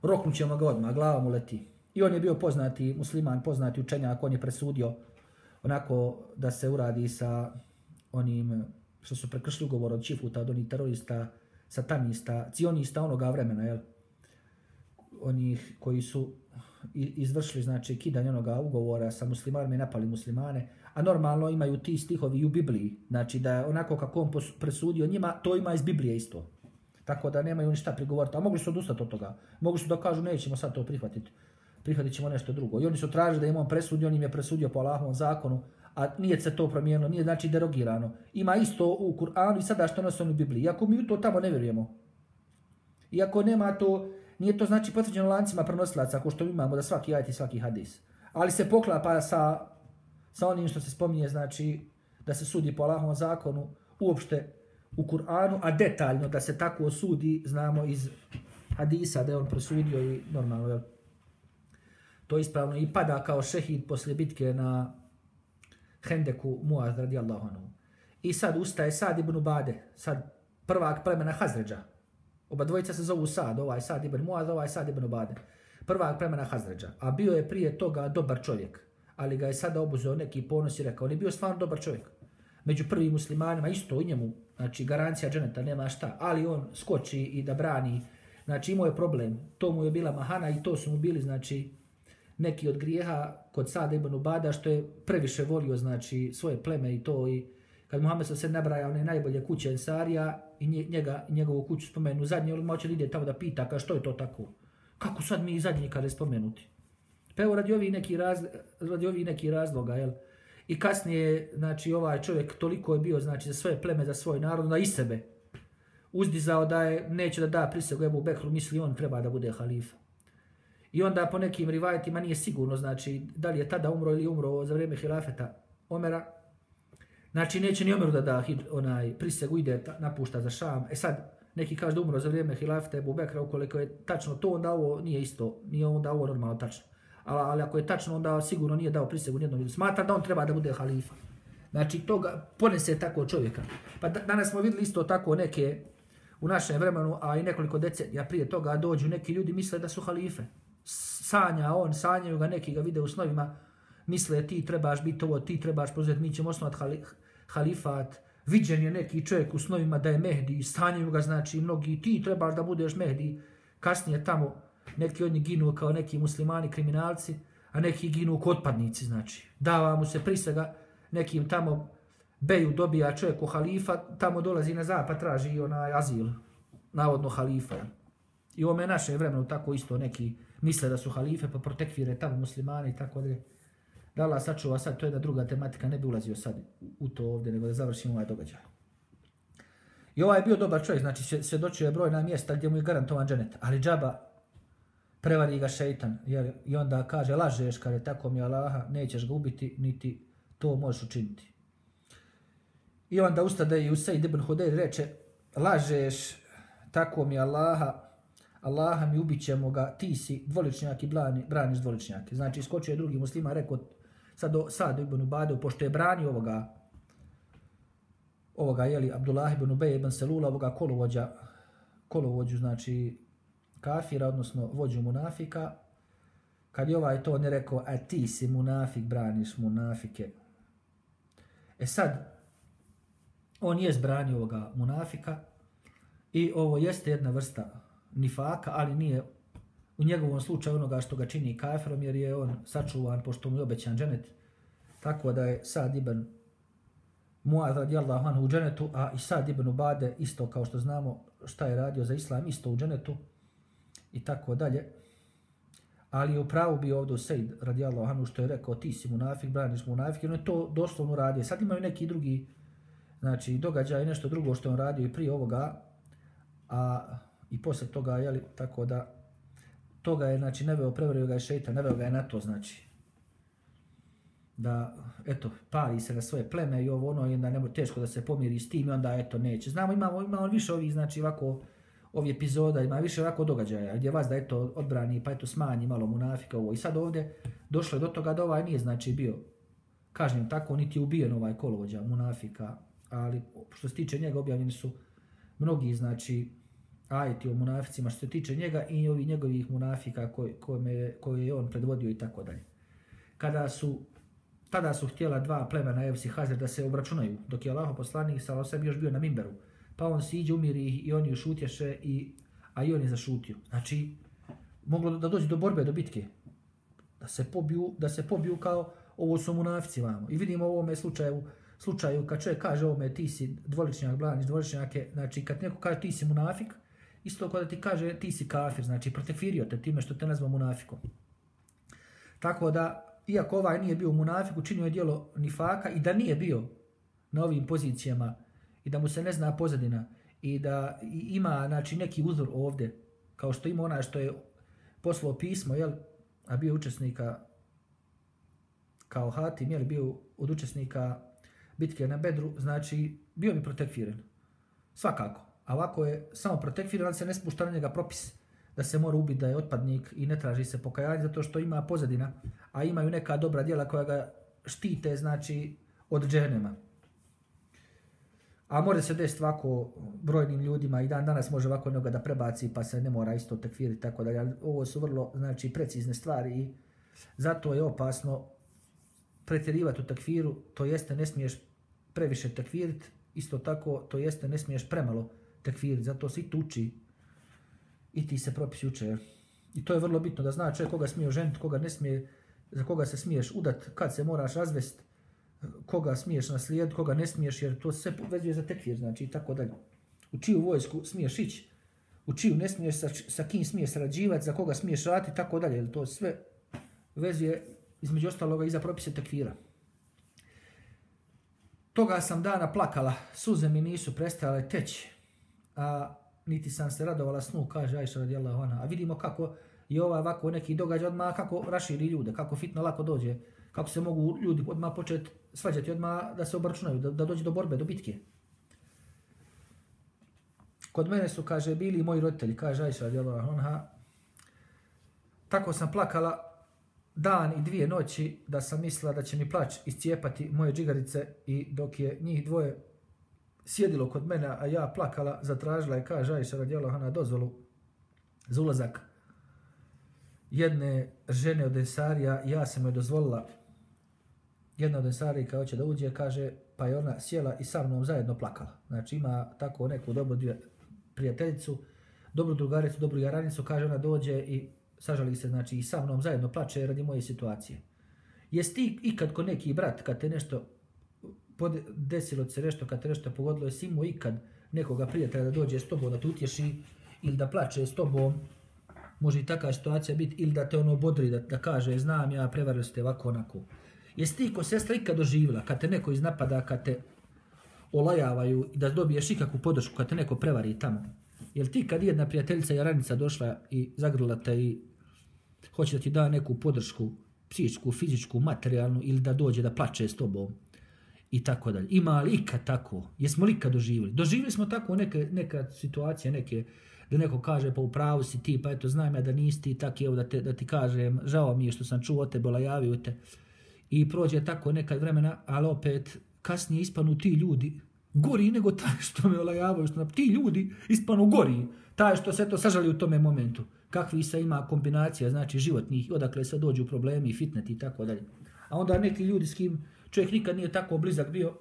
A: roknut ćemo ga odmah, glava mu leti. I on je bio poznati musliman, poznati učenjak, on je presudio onako da se uradi sa onim što su prekršili ugovor od Čifuta, od onih terorista, satanista, cionista onoga vremena, jel? Onih koji su izvršili, znači, kidanje onoga ugovora sa muslimanima i napali muslimane, a normalno imaju ti stihovi u Bibliji, znači da onako kako on presudio njima, to ima iz Biblije isto. Tako da nemaju ništa prigovoriti, a mogli su odustati od toga. Mogli su da kažu, nećemo sad to prihvatiti, prihvatit ćemo nešto drugo. I oni su tražili da im on presudi, on im je presudio po Allahovom zakonu, a nije se to promijenilo, nije znači derogirano. Ima isto u Kur'anu i sada što nas u Bibliji. Iako mi u to tamo ne vjerujemo. Iako nema to, nije to znači potvrđeno lancima prenosilaca, ako što imamo da svaki ajet i svaki hadis. Ali se poklapa sa, sa onim što se spominje, znači da se sudi po Allahovom zakonu, uopšte u Kur'anu, a detaljno da se tako osudi, znamo iz hadisa da je on prosudio i normalno to ispravno i pada kao šehid posle bitke na Hendeku Muaz radijallahu anhu. I sad ustaje Sad ibn Ubade, sad prvak plemena Hazređa. Oba dvojica se zovu Sad, ovaj Sad ibn Muaz, ovaj Sad ibn Ubade. Prvak plemena Hazređa. A bio je prije toga dobar čovjek. Ali ga je sada obuzeo neki ponos i rekao, on je bio stvarno dobar čovjek. Među prvim muslimanima, isto u njemu, znači garancija dženeta, nema šta. Ali on skoči i da brani, znači imao je problem. To mu je bila mahana i to su mu bili, znači, neki od grijeha kod Sada ibn Ubada što je previše volio znači svoje pleme i to i kad Muhammed se nabraja one najbolje kuće Ensarija i njega, njegovu kuću spomenu zadnje, on moće ide tamo da pita ka što je to tako. Kako sad mi zadnji kada je spomenuti? Pa evo radi ovih neki, raz, radi ovi neki razloga, jel? I kasnije, znači, ovaj čovjek toliko je bio, znači, za svoje pleme, za svoj narod, da i sebe uzdizao da je, neće da da prisegu Ebu Bekru, misli on treba da bude halifa. I onda po nekim rivajetima nije sigurno, znači, da li je tada umro ili umro za vrijeme hilafeta Omera. Znači, neće ni Omeru da da onaj prisegu, ide, napušta za Šam. E sad, neki kaže da umro za vrijeme hilafeta Ebu Bekra, ukoliko je tačno to, onda ovo nije isto, nije onda ovo normalno tačno. Ali, ali ako je tačno, onda sigurno nije dao prisegu nijednom vidu. Smatra da on treba da bude halifa. Znači, toga ponese tako čovjeka. Pa danas smo videli isto tako neke u našem vremenu, a i nekoliko decenija prije toga dođu neki ljudi misle da su halife sanja on, sanjaju ga neki ga vide u snovima, misle ti trebaš biti ovo, ti trebaš pozvati, mi ćemo osnovati halifat, viđen je neki čovjek u snovima da je Mehdi, sanjaju ga znači mnogi, ti trebaš da budeš Mehdi, kasnije tamo neki od njih ginu kao neki muslimani kriminalci, a neki ginu kao otpadnici, znači. Dava mu se prisega nekim tamo beju dobija čovjek u halifa, tamo dolazi na zapad, traži onaj azil, navodno halifa. I u ome naše vremenu tako isto neki misle da su halife pa protekvire tamo muslimani i tako dalje. Da Allah sačuva sad, to je da druga tematika, ne bi ulazio sad u to ovdje, nego da završimo ovaj događaj. I ovaj je bio dobar čovjek, znači se je broj na mjesta gdje mu je garantovan dženet, ali džaba prevari ga šeitan, jer, i onda kaže, lažeš kada je tako mi Allaha, nećeš ga ubiti, niti to možeš učiniti. I onda ustade i Usaid ibn Hudej reče, lažeš, tako mi Allaha, Allaha mi ubićemo ga, ti si dvoličnjak i blani, braniš dvoličnjake. Znači, iskočio je drugi muslima, rekao sad, sad ibn Ubadu, pošto je branio ovoga, ovoga, jeli, Abdullah ibn Ubej ibn Selula, ovoga kolovođa, kolovođu, znači, kafira, odnosno vođu munafika, kad je ovaj to ne rekao, a ti si munafik, braniš munafike. E sad, on je zbranio ovoga munafika i ovo jeste jedna vrsta nifaka, ali nije u njegovom slučaju onoga što ga čini kafirom, jer je on sačuvan pošto mu je obećan dženet. Tako da je Sad ibn Muad radijallahu anhu u dženetu, a i Sad ibn Ubade isto kao što znamo šta je radio za islam, isto u dženetu i tako dalje. Ali u pravu bio ovdje Sejd radijallahu anhu što je rekao ti si munafik, braniš munafik, on je to doslovno radio. Sad imaju neki drugi znači, događaj, nešto drugo što on radio i prije ovoga, a i posle toga, jeli, tako da, toga je, znači, neveo, prevario ga je šeita, neveo ga je na to, znači, da, eto, pari se na svoje pleme i ovo ono, i onda nemo teško da se pomiri s tim i onda, eto, neće. Znamo, imamo, imamo više ovih, znači, ovako, ovi epizoda, ima više ovako događaja, gdje vas da, eto, odbrani, pa eto, smanji malo munafika ovo. I sad ovdje došlo je do toga da ovaj nije, znači, bio kažnjen tako, niti ubijen ovaj kolovođa munafika, ali što se tiče njega objavljeni su mnogi, znači, ajeti o munaficima što se tiče njega i ovi njegovih munafika koje, koje, koje je on predvodio i tako dalje. Kada su tada su htjela dva plemena Evsi Hazir da se obračunaju, dok je Allah poslanik sa Osem još bio na Mimberu. Pa on si iđe, umiri i oni još utješe, i, a i on je zašutio. Znači, moglo da dođe do borbe, do bitke. Da se pobiju, da se pobiju kao ovo su munafici vamo. I vidimo u ovome slučaju, slučaju kad čovjek kaže ovome ti si dvoličnjak, blaniš, dvoličnjak je, znači kad neko kaže ti si munafik, isto kada ti kaže ti si kafir, znači protefirio te time što te nazva munafikom. Tako da, iako ovaj nije bio munafik, učinio je dijelo nifaka i da nije bio na ovim pozicijama i da mu se ne zna pozadina i da ima znači, neki uzor ovdje, kao što ima ona što je poslao pismo, jel, a bio učesnika kao Hatim, jel, bio od učesnika bitke na Bedru, znači bio bi protekfiren. Svakako. A ovako je samo protekfiren, ali se ne spušta na njega propis da se mora ubiti da je otpadnik i ne traži se pokajanje zato što ima pozadina, a imaju neka dobra djela koja ga štite, znači, od dženema. A može se desiti ovako brojnim ljudima i dan danas može ovako nekoga da prebaci pa se ne mora isto tekfiriti tako dalje. Ovo su vrlo znači, precizne stvari i zato je opasno pretjerivati u tekfiru, to jeste ne smiješ previše takviriti, isto tako to jeste ne smiješ premalo takviriti, zato svi tuči i ti se propis uče. I to je vrlo bitno da zna čovjek koga smije oženiti, koga ne smije, za koga se smiješ udat, kad se moraš razvesti, koga smiješ naslijed, koga ne smiješ, jer to se povezuje za tekfir, znači i tako dalje. U čiju vojsku smiješ ići, u čiju ne smiješ, sa, sa kim smiješ sarađivati, za koga smiješ raditi i tako dalje. To sve vezuje između ostaloga i za propise tekfira. Toga sam dana plakala, suze mi nisu prestale teći, a niti sam se radovala snu, kaže Ajša radijallahu anha. A vidimo kako je ovaj ovako neki događaj odmah, kako raširi ljude, kako fitno lako dođe, kako se mogu ljudi odmah početi svađati, odmah da se obračunaju, da, da dođe do borbe, do bitke. Kod mene su, kaže, bili moji roditelji, kaže Ajša radijallahu anha. Tako sam plakala dan i dvije noći da sam mislila da će mi plać iscijepati moje džigarice i dok je njih dvoje sjedilo kod mene, a ja plakala, zatražila je, kaže Ajša radijallahu anha, dozvolu za ulazak jedne žene od Esarija, ja sam joj dozvolila jedna od Ensari kao će da uđe, kaže, pa je ona sjela i sa mnom zajedno plakala. Znači ima tako neku dobru prijateljicu, dobru drugaricu, dobru jaranicu, kaže ona dođe i sažali se, znači i sa mnom zajedno plače radi moje situacije. Jesi ti ikad ko neki brat, kad te nešto pod, desilo se nešto, kad te nešto pogodilo, jesi imao ikad nekoga prijatelja da dođe s tobom, da te utješi ili da plače s tobom, može i takva situacija biti, ili da te ono bodri, da, da kaže, znam ja, prevarili ste ovako onako. Jesi ti ko sestra ikad doživila kad te neko iznapada, kad te olajavaju i da dobiješ ikakvu podršku, kad te neko prevari tamo? Jel ti kad jedna prijateljica Jaranica došla i zagrla te i hoće da ti da neku podršku, psihičku, fizičku, materijalnu, ili da dođe da plače s tobom, i tako dalje. Ima li ikad tako? Jesmo li ikad doživjeli? Doživjeli smo tako neke, neka situacija, neke, da neko kaže pa upravo si ti, pa eto znam ja da nisi ti tak evo da, te, da ti kažem, žao mi je što sam čuo te, tebe, javio te. I prođe tako nekad vremena, ali opet kasnije ispanu ti ljudi gori nego taj što me olajavaju, što ti ljudi ispanu gori, taj što se to sažali u tome momentu. Kakvi sa ima kombinacija, znači životnih, odakle se dođu problemi, fitnet i tako dalje. A onda neki ljudi s kim čovjek nikad nije tako blizak bio,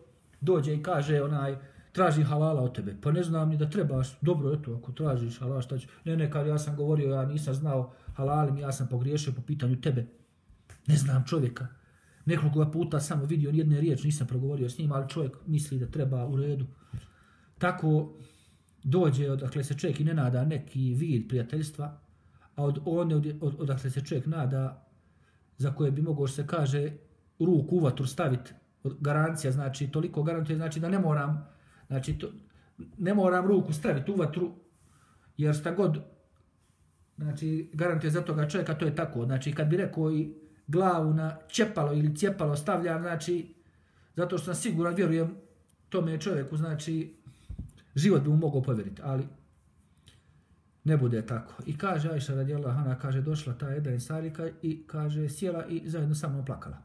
A: dođe i kaže onaj, traži halala od tebe. Pa ne znam ni da trebaš, dobro, eto, ako tražiš halala, šta ću? Ne, ne, kad ja sam govorio, ja nisam znao halalim, ja sam pogriješio po pitanju tebe. Ne znam čovjeka. Nekoliko puta samo vidio jedne riječ, nisam progovorio s njim, ali čovjek misli da treba u redu. Tako dođe, odakle se čovjek i ne nada neki vid prijateljstva, a od one od, od, odakle se čovjek nada, za koje bi mogo se kaže, ruku u vatru staviti, garancija, znači toliko garantuje, znači da ne moram, znači to, ne moram ruku staviti u vatru, jer sta god, znači garantuje za toga čovjeka, to je tako, znači kad bi rekao i glavu na čepalo ili cjepalo stavljam, znači, zato što sam siguran, vjerujem tome čovjeku, znači, život bi mu mogao povjeriti, ali ne bude tako. I kaže Ajša radijallahu anha kaže došla ta Eda Ensarika i kaže sjela i zajedno sa mnom plakala.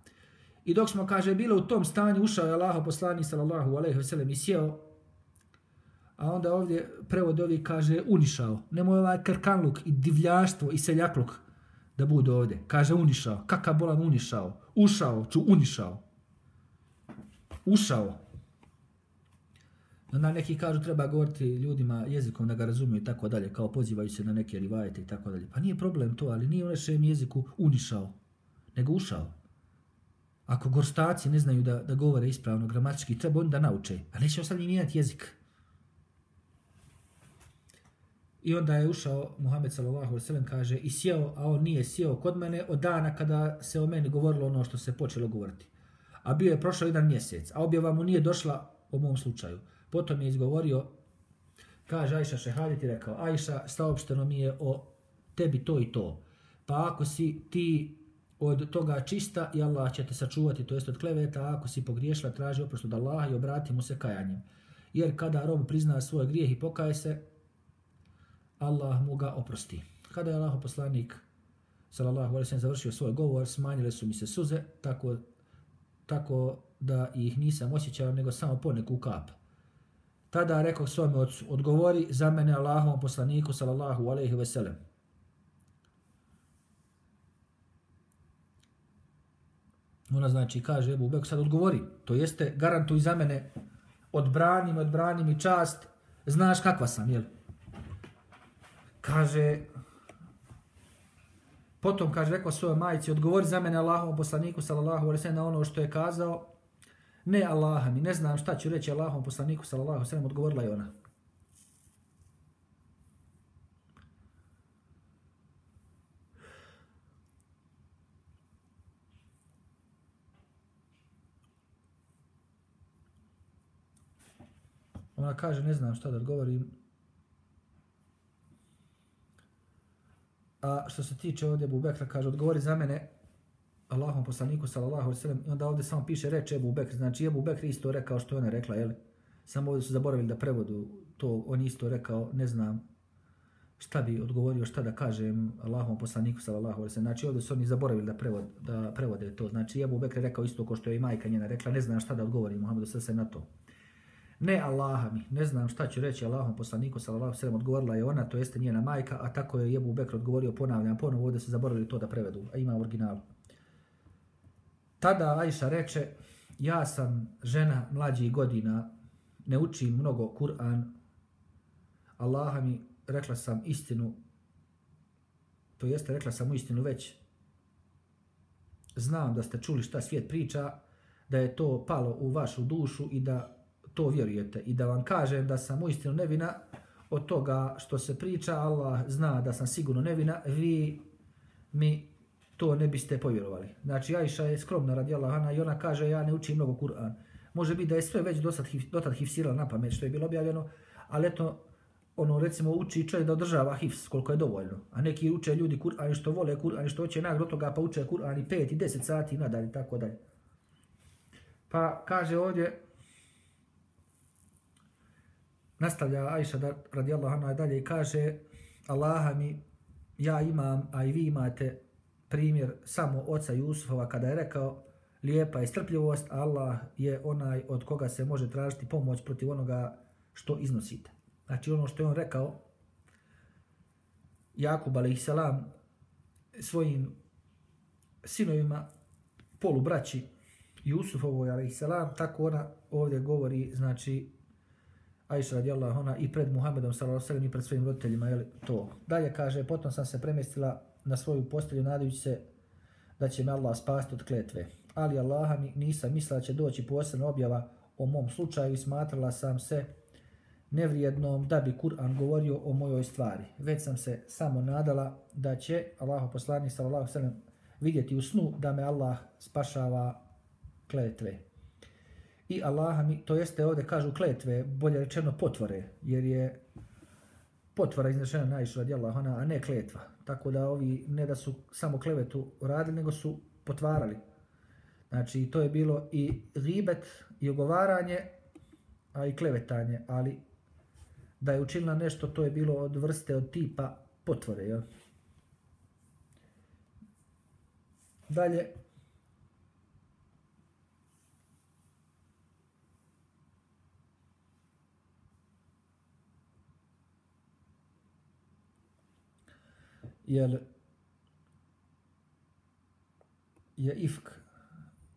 A: I dok smo, kaže, bilo u tom stanju, ušao je Allah poslani sallallahu alaihi wasallam i sjeo, A onda ovdje prevod ovi kaže unišao. Nemoj ovaj krkanluk i divljaštvo i seljakluk da bude ovdje. Kaže unišao. Kakav bolan unišao? Ušao, ču unišao. Ušao. Onda neki kažu treba govoriti ljudima jezikom da ga razumiju i tako dalje, kao pozivaju se na neke rivajete i tako dalje. Pa nije problem to, ali nije u našem jeziku unišao, nego ušao. Ako gorstaci ne znaju da, da govore ispravno gramatički, treba oni da nauče, a neće sad mijenjati jezik. I onda je ušao Muhammed sallallahu alejhi ve sellem kaže i sjeo, a on nije sjeo kod mene od dana kada se o meni govorilo ono što se počelo govoriti. A bio je prošao jedan mjesec, a objava mu nije došla u mom slučaju. Potom je izgovorio, kaže Ajša Šehadit i rekao, Ajša, staopšteno mi je o tebi to i to. Pa ako si ti od toga čista i Allah će te sačuvati, to jest od kleveta, a ako si pogriješila, traži oprost od Allaha i obrati mu se kajanjem. Jer kada rob prizna svoj grijeh i pokaje se, Allah mu ga oprosti. Kada je Allah poslanik sallallahu alejhi ve sellem završio svoj govor, smanjile su mi se suze, tako tako da ih nisam osjećao nego samo poneku kap. Tada rekao svome ocu, odgovori za mene Allahom poslaniku sallallahu alejhi ve sellem. Ona znači kaže Ebu Beku, sad odgovori, to jeste garantuj za mene odbrani mi, odbrani mi čast, znaš kakva sam, jel? Kaže, potom kaže, rekao svojoj majici, odgovori za mene Allahom poslaniku sallallahu alejhi ve na ono što je kazao, ne Allaha mi, ne znam šta ću reći Allahom poslaniku sallallahu alejhi ve odgovorila je ona. Ona kaže, ne znam šta da odgovorim. A što se tiče ovdje Abu Bekra, kaže, odgovori za mene, Allahom poslaniku sallallahu alejhi ve sellem i onda ovdje samo piše reče Abu Bekr. Znači Abu Bekr isto rekao što je ona rekla je samo ovdje su zaboravili da prevodu to on isto rekao ne znam šta bi odgovorio šta da kažem Allahom poslaniku sallallahu alejhi ve sellem znači ovdje su oni zaboravili da prevod da prevode to. Znači Abu Bekr rekao isto kao što je i majka njena rekla ne znam šta da odgovori Muhammedu se na to. Ne Allaha mi, ne znam šta ću reći Allahom poslaniku sallallahu sallam, odgovorila je ona, to jeste njena majka, a tako je Jebu Bekr odgovorio, ponavljam, ponovo ovdje se zaboravili to da prevedu, a ima originalu. Tada Ajša reče, ja sam žena mlađih godina, ne učim mnogo Kur'an, Allaha mi rekla sam istinu, to jeste rekla sam u istinu već, znam da ste čuli šta svijet priča, da je to palo u vašu dušu i da to vjerujete. I da vam kažem da sam uistinu nevina od toga što se priča, Allah zna da sam sigurno nevina, vi mi to ne biste povjerovali. Znači, Ajša je skromna radi Allahana i ona kaže, ja ne učim mnogo Kur'an. Može biti da je sve već dotad, dotad hifsirala na pamet što je bilo objavljeno, ali eto, ono, recimo, uči čovjek da održava hifs koliko je dovoljno. A neki uče ljudi Kur'an što vole Kur'an što hoće nagro toga, pa uče Kur'an i 5 i 10 sati i nadalje, tako dalje. Pa kaže ovdje, nastavlja Ajša radijallahu anha dalje i kaže, Allaha mi, ja imam, a i vi imate primjer samo oca Jusufova kada je rekao lijepa je strpljivost, Allah je onaj od koga se može tražiti pomoć protiv onoga što iznosite. Znači ono što je on rekao Jakub a.s. svojim sinovima, polubraći Jusufovoj a.s. tako ona ovdje govori, znači Aisha radijallahu ona i pred Muhammedom sallallahu alejhi i pred svojim roditeljima je to. Dalje kaže potom sam se premjestila na svoju postelju nadajući se da će me Allah spasti od kletve. Ali Allaha mi nisam mislila će doći posebna objava o mom slučaju i smatrala sam se nevrijednom da bi Kur'an govorio o mojoj stvari. Već sam se samo nadala da će Allah poslanik sallallahu alejhi ve vidjeti u snu da me Allah spašava kletve. I Allaha mi, to jeste ovdje kažu kletve, bolje rečeno potvore, jer je potvora iznešena najviše radi Allah, a ne kletva. Tako da ovi ne da su samo klevetu radili, nego su potvarali. Znači, to je bilo i ribet, i ogovaranje, a i klevetanje, ali da je učinila nešto, to je bilo od vrste, od tipa potvore. Jel? Dalje, jer je ifk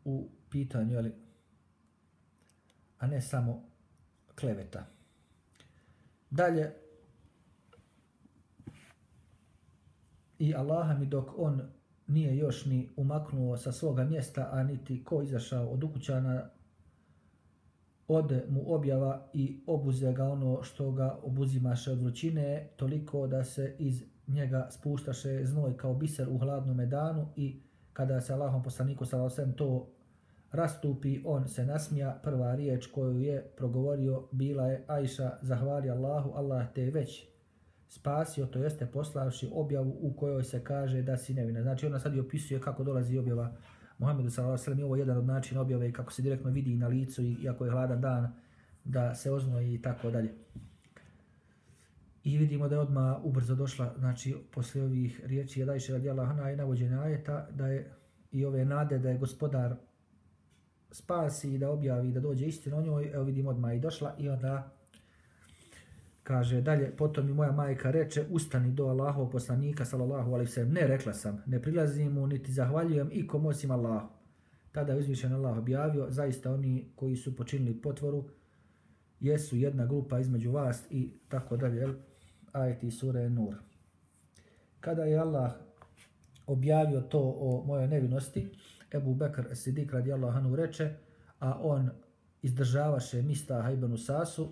A: u pitanju, ali, a ne samo kleveta. Dalje, i Allaha mi dok on nije još ni umaknuo sa svoga mjesta, a niti ko izašao od ukućana, ode mu objava i obuze ga ono što ga obuzimaše od vrućine, toliko da se iz njega spuštaše znoj kao biser u hladnom danu i kada se Allahom poslaniku sa to rastupi, on se nasmija. Prva riječ koju je progovorio bila je Ajša, zahvali Allahu, Allah te već spasio, to jeste poslavši objavu u kojoj se kaže da si nevina. Znači ona sad i opisuje kako dolazi objava Muhammedu s.a.v. i ovo je jedan od načina objave kako se direktno vidi na licu i ako je hladan dan da se oznoji i tako dalje. I vidimo da je odmah ubrzo došla, znači, posle ovih riječi je dajše radi Allah i navođenja ajeta, da je i ove nade da je gospodar spasi i da objavi da dođe istina o njoj, evo vidimo odmah i došla i onda kaže dalje, potom mi moja majka reče, ustani do Allahov poslanika, sallallahu alaihi sallam, ne rekla sam, ne prilazim mu, niti zahvaljujem i kom osim Allahu. Tada je uzvišen Allah objavio, zaista oni koji su počinili potvoru, jesu jedna grupa između vas i tako dalje, ajeti sure Nur. Kada je Allah objavio to o mojoj nevinosti, Ebu Bekr Sidik radi Allah Anu reče, a on izdržavaše Mista Hajbanu Sasu,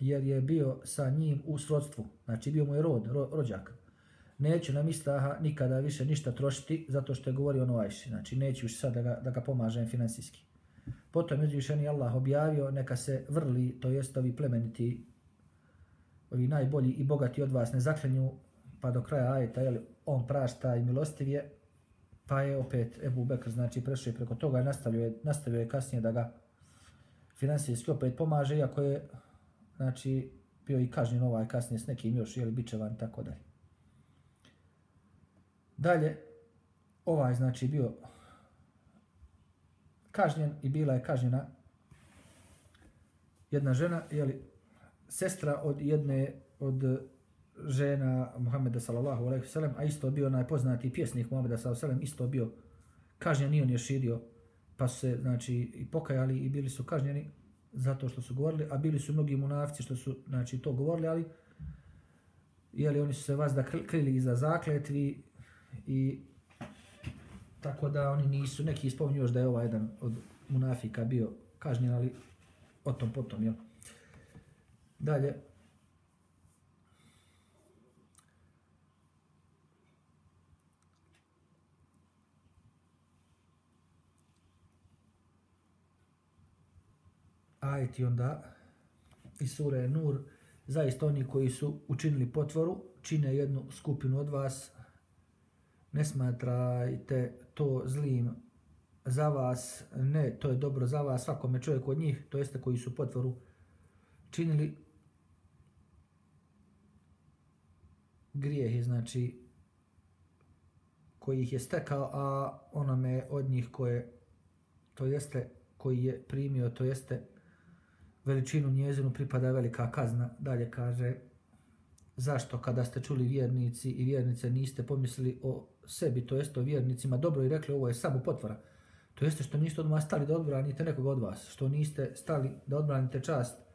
A: jer je bio sa njim u srodstvu, znači bio mu je rod, ro, rođak. Neću na Mistaha nikada više ništa trošiti, zato što je govorio ono Ajši, znači neću još sad da ga, da ga pomažem finansijski. Potom je uzvišeni Allah objavio, neka se vrli, to jest ovi plemeniti, ovi najbolji i bogati od vas ne zaklenju, pa do kraja ajeta, jel, on prašta i milostiv je, pa je opet Ebu Bekr, znači prešao preko toga i nastavio je, nastavio je kasnije da ga finansijski opet pomaže, iako je znači, bio i kažnjen ovaj kasnije s nekim još, jel, bičevan tako dalje. Dalje, ovaj, znači, bio kažnjen i bila je kažnjena jedna žena, jeli, sestra od jedne od žena Muhammeda sallallahu alejhi ve sellem, a isto bio najpoznatiji pjesnik Muhameda sallallahu alejhi ve sellem, isto bio kažnjen, i on je širio, pa su se znači i pokajali i bili su kažnjeni zato što su govorili, a bili su mnogi munafci što su znači to govorili, ali jeli oni su se vas da krili iza zakletvi i tako da oni nisu, neki ispominju još da je ovaj jedan od munafika bio kažnjen, ali o tom potom, jel? Dalje, ajeti onda iz sure Nur, zaista oni koji su učinili potvoru, čine jednu skupinu od vas, ne smatrajte to zlim za vas, ne, to je dobro za vas, svakome čovjek od njih, to jeste koji su potvoru činili. Grijehe, znači koji ih je stekao, a onome od njih koje to jeste koji je primio, to jeste veličinu njezinu pripada velika kazna. Dalje kaže, zašto kada ste čuli vjernici i vjernice niste pomislili o sebi, to jest o vjernicima, dobro i rekli ovo je samo potvora. To jeste što niste odmah stali da odbranite nekoga od vas, što niste stali da odbranite čast.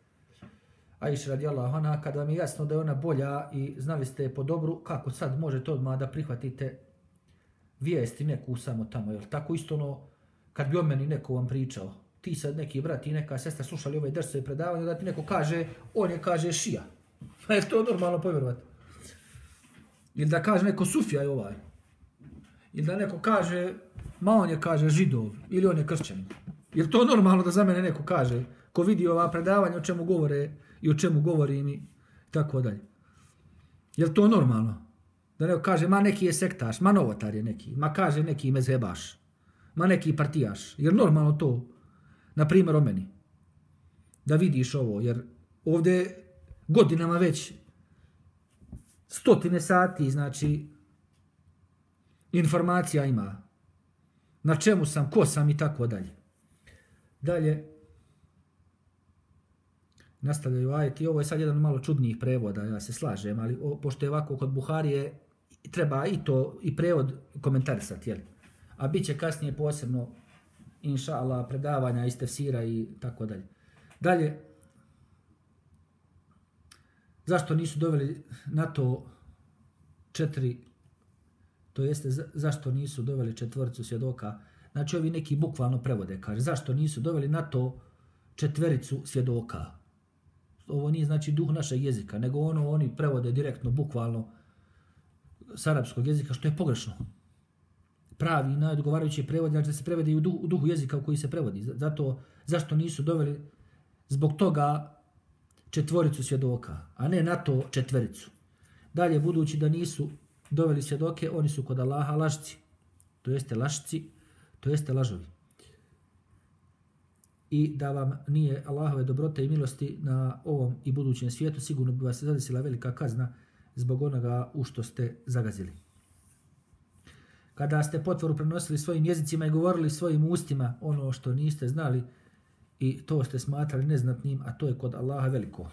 A: Aisha radijallahu anha, kad ona vam je jasno da je ona bolja i znali ste po dobru, kako sad možete odmah da prihvatite vijesti neku samo tamo, jel tako isto ono, kad bi o meni neko vam pričao, ti sad neki brat i neka sestra slušali ove drsove i predavanje, da ti neko kaže, on je kaže šija. Pa je to normalno povjerovati? Ili da kaže neko sufija je ovaj. Ili da neko kaže, ma on je kaže židov, ili on je kršćan. Jer to normalno da za mene neko kaže, ko vidi ova predavanja o čemu govore i o čemu govori mi, tako dalje. Je to normalno? Da neko kaže, ma neki je sektaš, ma novotar je neki, ma kaže neki mezhebaš, ma neki partijaš. Je normalno to? na primjer o meni, da vidiš ovo, jer ovdje godinama već stotine sati, znači, informacija ima na čemu sam, ko sam i tako dalje. Dalje, nastavljaju ajeti, ovo je sad jedan malo čudnijih prevoda, ja se slažem, ali o, pošto je ovako kod Buharije treba i to, i prevod komentarisati, jel? A bit će kasnije posebno, inša Allah, predavanja iz tefsira i tako dalje. Dalje, zašto nisu doveli na to četiri, to jeste zašto nisu doveli četvrcu svjedoka, znači ovi neki bukvalno prevode, kaže, zašto nisu doveli na to četvericu svjedoka. Ovo nije znači duh našeg jezika, nego ono oni prevode direktno, bukvalno, s arapskog jezika, što je pogrešno. Pravi, najodgovarajući prevod, znači da se prevede i u duhu, u duhu jezika u koji se prevodi. Zato, zašto nisu doveli zbog toga četvoricu svjedoka, a ne na to četvericu. Dalje, budući da nisu doveli svjedoke, oni su kod Allaha lažci. To jeste lašci, to jeste lažovi. I da vam nije Allahove dobrote i milosti na ovom i budućem svijetu, sigurno bi vas zadesila velika kazna zbog onoga u što ste zagazili. Kada ste potvoru prenosili svojim jezicima i govorili svojim ustima ono što niste znali i to ste smatrali neznatnim, a to je kod Allaha veliko.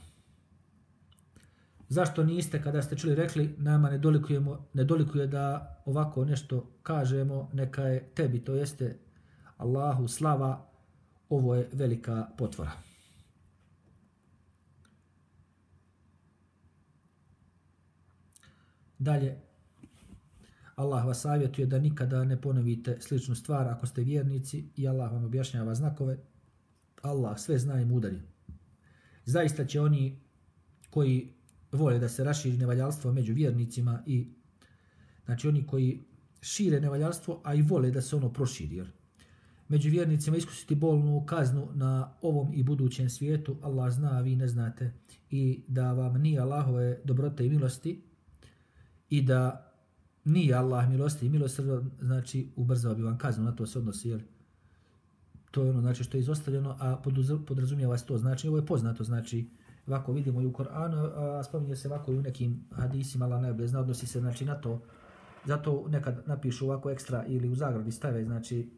A: Zašto niste, kada ste čuli, rekli, nama ne, dolikujemo, ne dolikuje da ovako nešto kažemo, neka je tebi, to jeste Allahu slava, ovo je velika potvora. Dalje, Allah vas savjetuje da nikada ne ponovite sličnu stvar ako ste vjernici i Allah vam objašnjava znakove. Allah sve zna i mudari. Zaista će oni koji vole da se raširi nevaljalstvo među vjernicima i znači oni koji šire nevaljalstvo, a i vole da se ono proširi. Jer među vjernicima iskusiti bolnu kaznu na ovom i budućem svijetu, Allah zna, a vi ne znate, i da vam nije Allahove dobrote i milosti, i da nije Allah milosti i milosrdo, znači ubrzao bi vam kaznu, na to se odnosi, jer to je ono znači što je izostavljeno, a podrazumijeva se to, znači ovo je poznato, znači ovako vidimo i u Koranu, a spominje se ovako i u nekim hadisima, Allah najbolje zna, odnosi se znači na to, zato nekad napišu ovako ekstra ili u zagradi stave, znači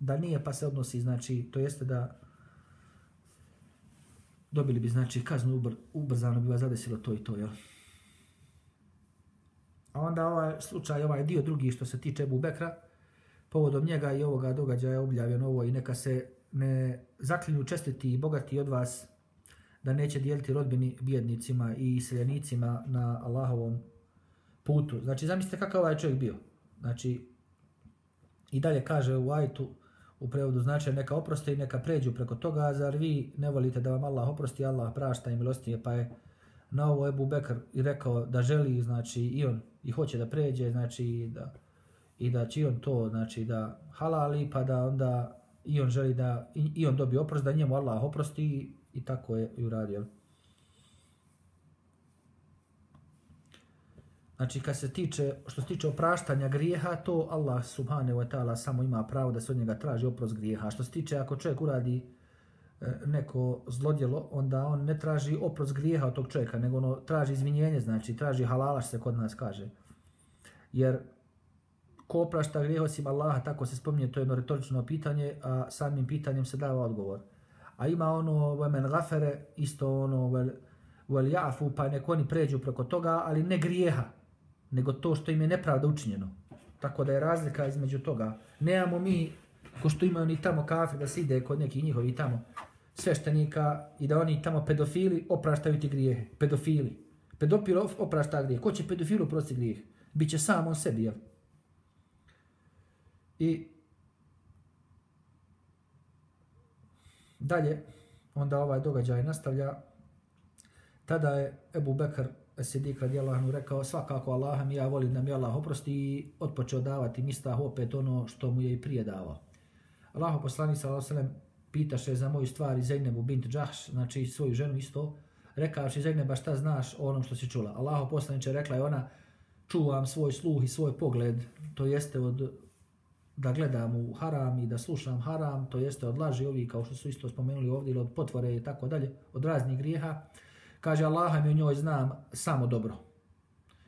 A: da nije pa se odnosi, znači to jeste da dobili bi znači kaznu ubrzano bi vas zadesilo to i to, jel? A onda ovaj slučaj, ovaj dio drugi što se tiče Ebu Bekra, povodom njega i ovoga događaja je objavljeno ovo i neka se ne zaklinju čestiti i bogati od vas da neće dijeliti rodbini bjednicima i iseljenicima na Allahovom putu. Znači, zamislite kakav ovaj čovjek bio. Znači, i dalje kaže u ajtu, u prevodu znači neka oproste i neka pređu preko toga, zar vi ne volite da vam Allah oprosti, Allah prašta i milostinje, pa je na ovo Ebu Bekr i rekao da želi, znači, i on i hoće da pređe, znači da i da će on to, znači da halali, pa da onda i on želi da i, i on dobije oprost, da njemu Allah oprosti i, i tako je i uradio. Znači, kad se tiče, što se tiče opraštanja grijeha, to Allah subhanahu wa ta'ala samo ima pravo da se od njega traži oprost grijeha. Što se tiče, ako čovjek uradi e, neko zlodjelo, onda on ne traži oprost grijeha od tog čovjeka, nego ono traži izvinjenje, znači traži halalaš se kod nas kaže. Jer ko oprašta grijeh osim Allaha, tako se spominje, to je jedno retorično pitanje, a samim pitanjem se dava odgovor. A ima ono, vemen gafere, isto ono, vel, vel jafu, pa neko oni pređu preko toga, ali ne grijeha, nego to što im je nepravda učinjeno. Tako da je razlika između toga. Nemamo mi, ko što imaju ni tamo kafe, da se ide kod nekih njihovi tamo sveštenika i da oni tamo pedofili opraštaju ti grijehe. Pedofili. Pedofil oprašta grijeh. Ko će pedofilu prosti grijeh? Biće sam on sebi, jel? I dalje, onda ovaj događaj nastavlja. Tada je Ebu Bekr Sidik radijallahu rekao svakako Allaha mi ja volim da mi Allah oprosti i otpočeo davati mistah opet ono što mu je i prije davao. Allaho poslani sallallahu pitaše za moju stvar i Zajnebu bint Džahš, znači svoju ženu isto, rekavši Zajneba šta znaš o onom što si čula. Allaho poslaniče rekla je ona čuvam svoj sluh i svoj pogled, to jeste od da gledam u haram i da slušam haram, to jeste od laži ovi kao što su isto spomenuli ovdje ili od potvore i tako dalje, od raznih grijeha. Kaže Allah mi o njoj znam samo dobro.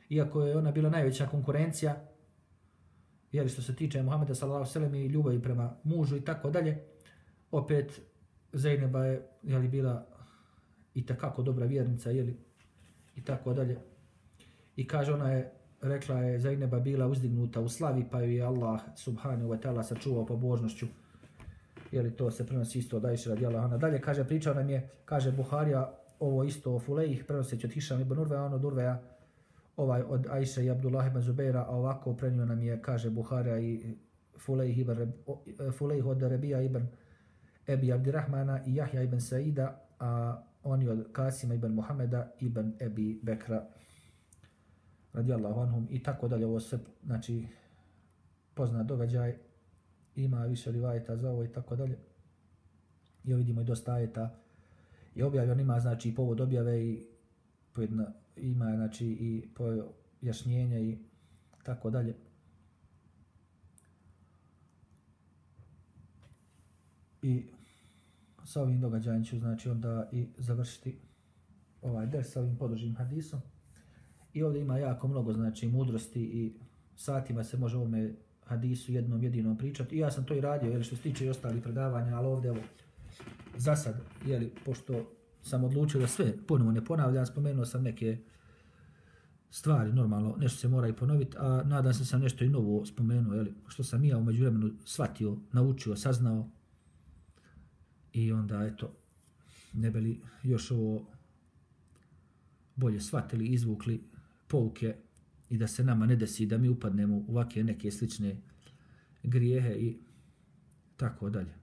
A: Iako je ona bila najveća konkurencija, jer što se tiče Muhameda sallallahu alejhi i ljubavi prema mužu i tako dalje, opet Zaineba je jeli, bila i takako dobra vjernica je li i tako dalje. I kaže ona je rekla je Zaineba bila uzdignuta u slavi, pa ju je Allah subhanahu wa ta'ala sačuvao pobožnošću. Jeli to se prenosi isto od Aisha radijallahu anha. Dalje kaže, pričao nam je, kaže Buharija, ovo isto o Fulejih, prenoseći od Hišam ibn Urveja, ono od Urveja, ovaj od Aisha i Abdullah ibn Zubeira, a ovako prenio nam je, kaže Buharija i Fulejih ibn, e, Fulejih od Rebija ibn Ebi Abdirahmana i Jahja ibn Saida, a oni od Kasima ibn Muhameda ibn Ebi Bekra radijallahu anhum i tako dalje. Ovo sve, znači, pozna događaj, ima više rivajeta za ovo i tako dalje. I vidimo i dosta ajeta je objavio, ima znači povod objave i pojedna, ima znači i pojašnjenja i tako dalje. I sa ovim događajem ću znači onda i završiti ovaj ders sa ovim podružim hadisom. I ovdje ima jako mnogo znači mudrosti i satima se može ovome hadisu jednom jedinom pričati. I ja sam to i radio, jer što se tiče i ostalih predavanja, ali ovdje evo, za sad, jeli, pošto sam odlučio da sve ponovo ne ponavljam, spomenuo sam neke stvari, normalno, nešto se mora i ponoviti, a nadam se sam nešto i novo spomenuo, jeli, što sam ja umeđu vremenu shvatio, naučio, saznao. I onda, eto, ne bili još ovo bolje shvatili, izvukli pouke i da se nama ne desi da mi upadnemo u ovakve neke slične grijehe i tako dalje.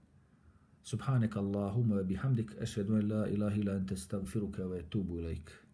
A: سبحانك اللهم وبحمدك أشهد أن لا إله إلا أنت أستغفرك وأتوب إليك.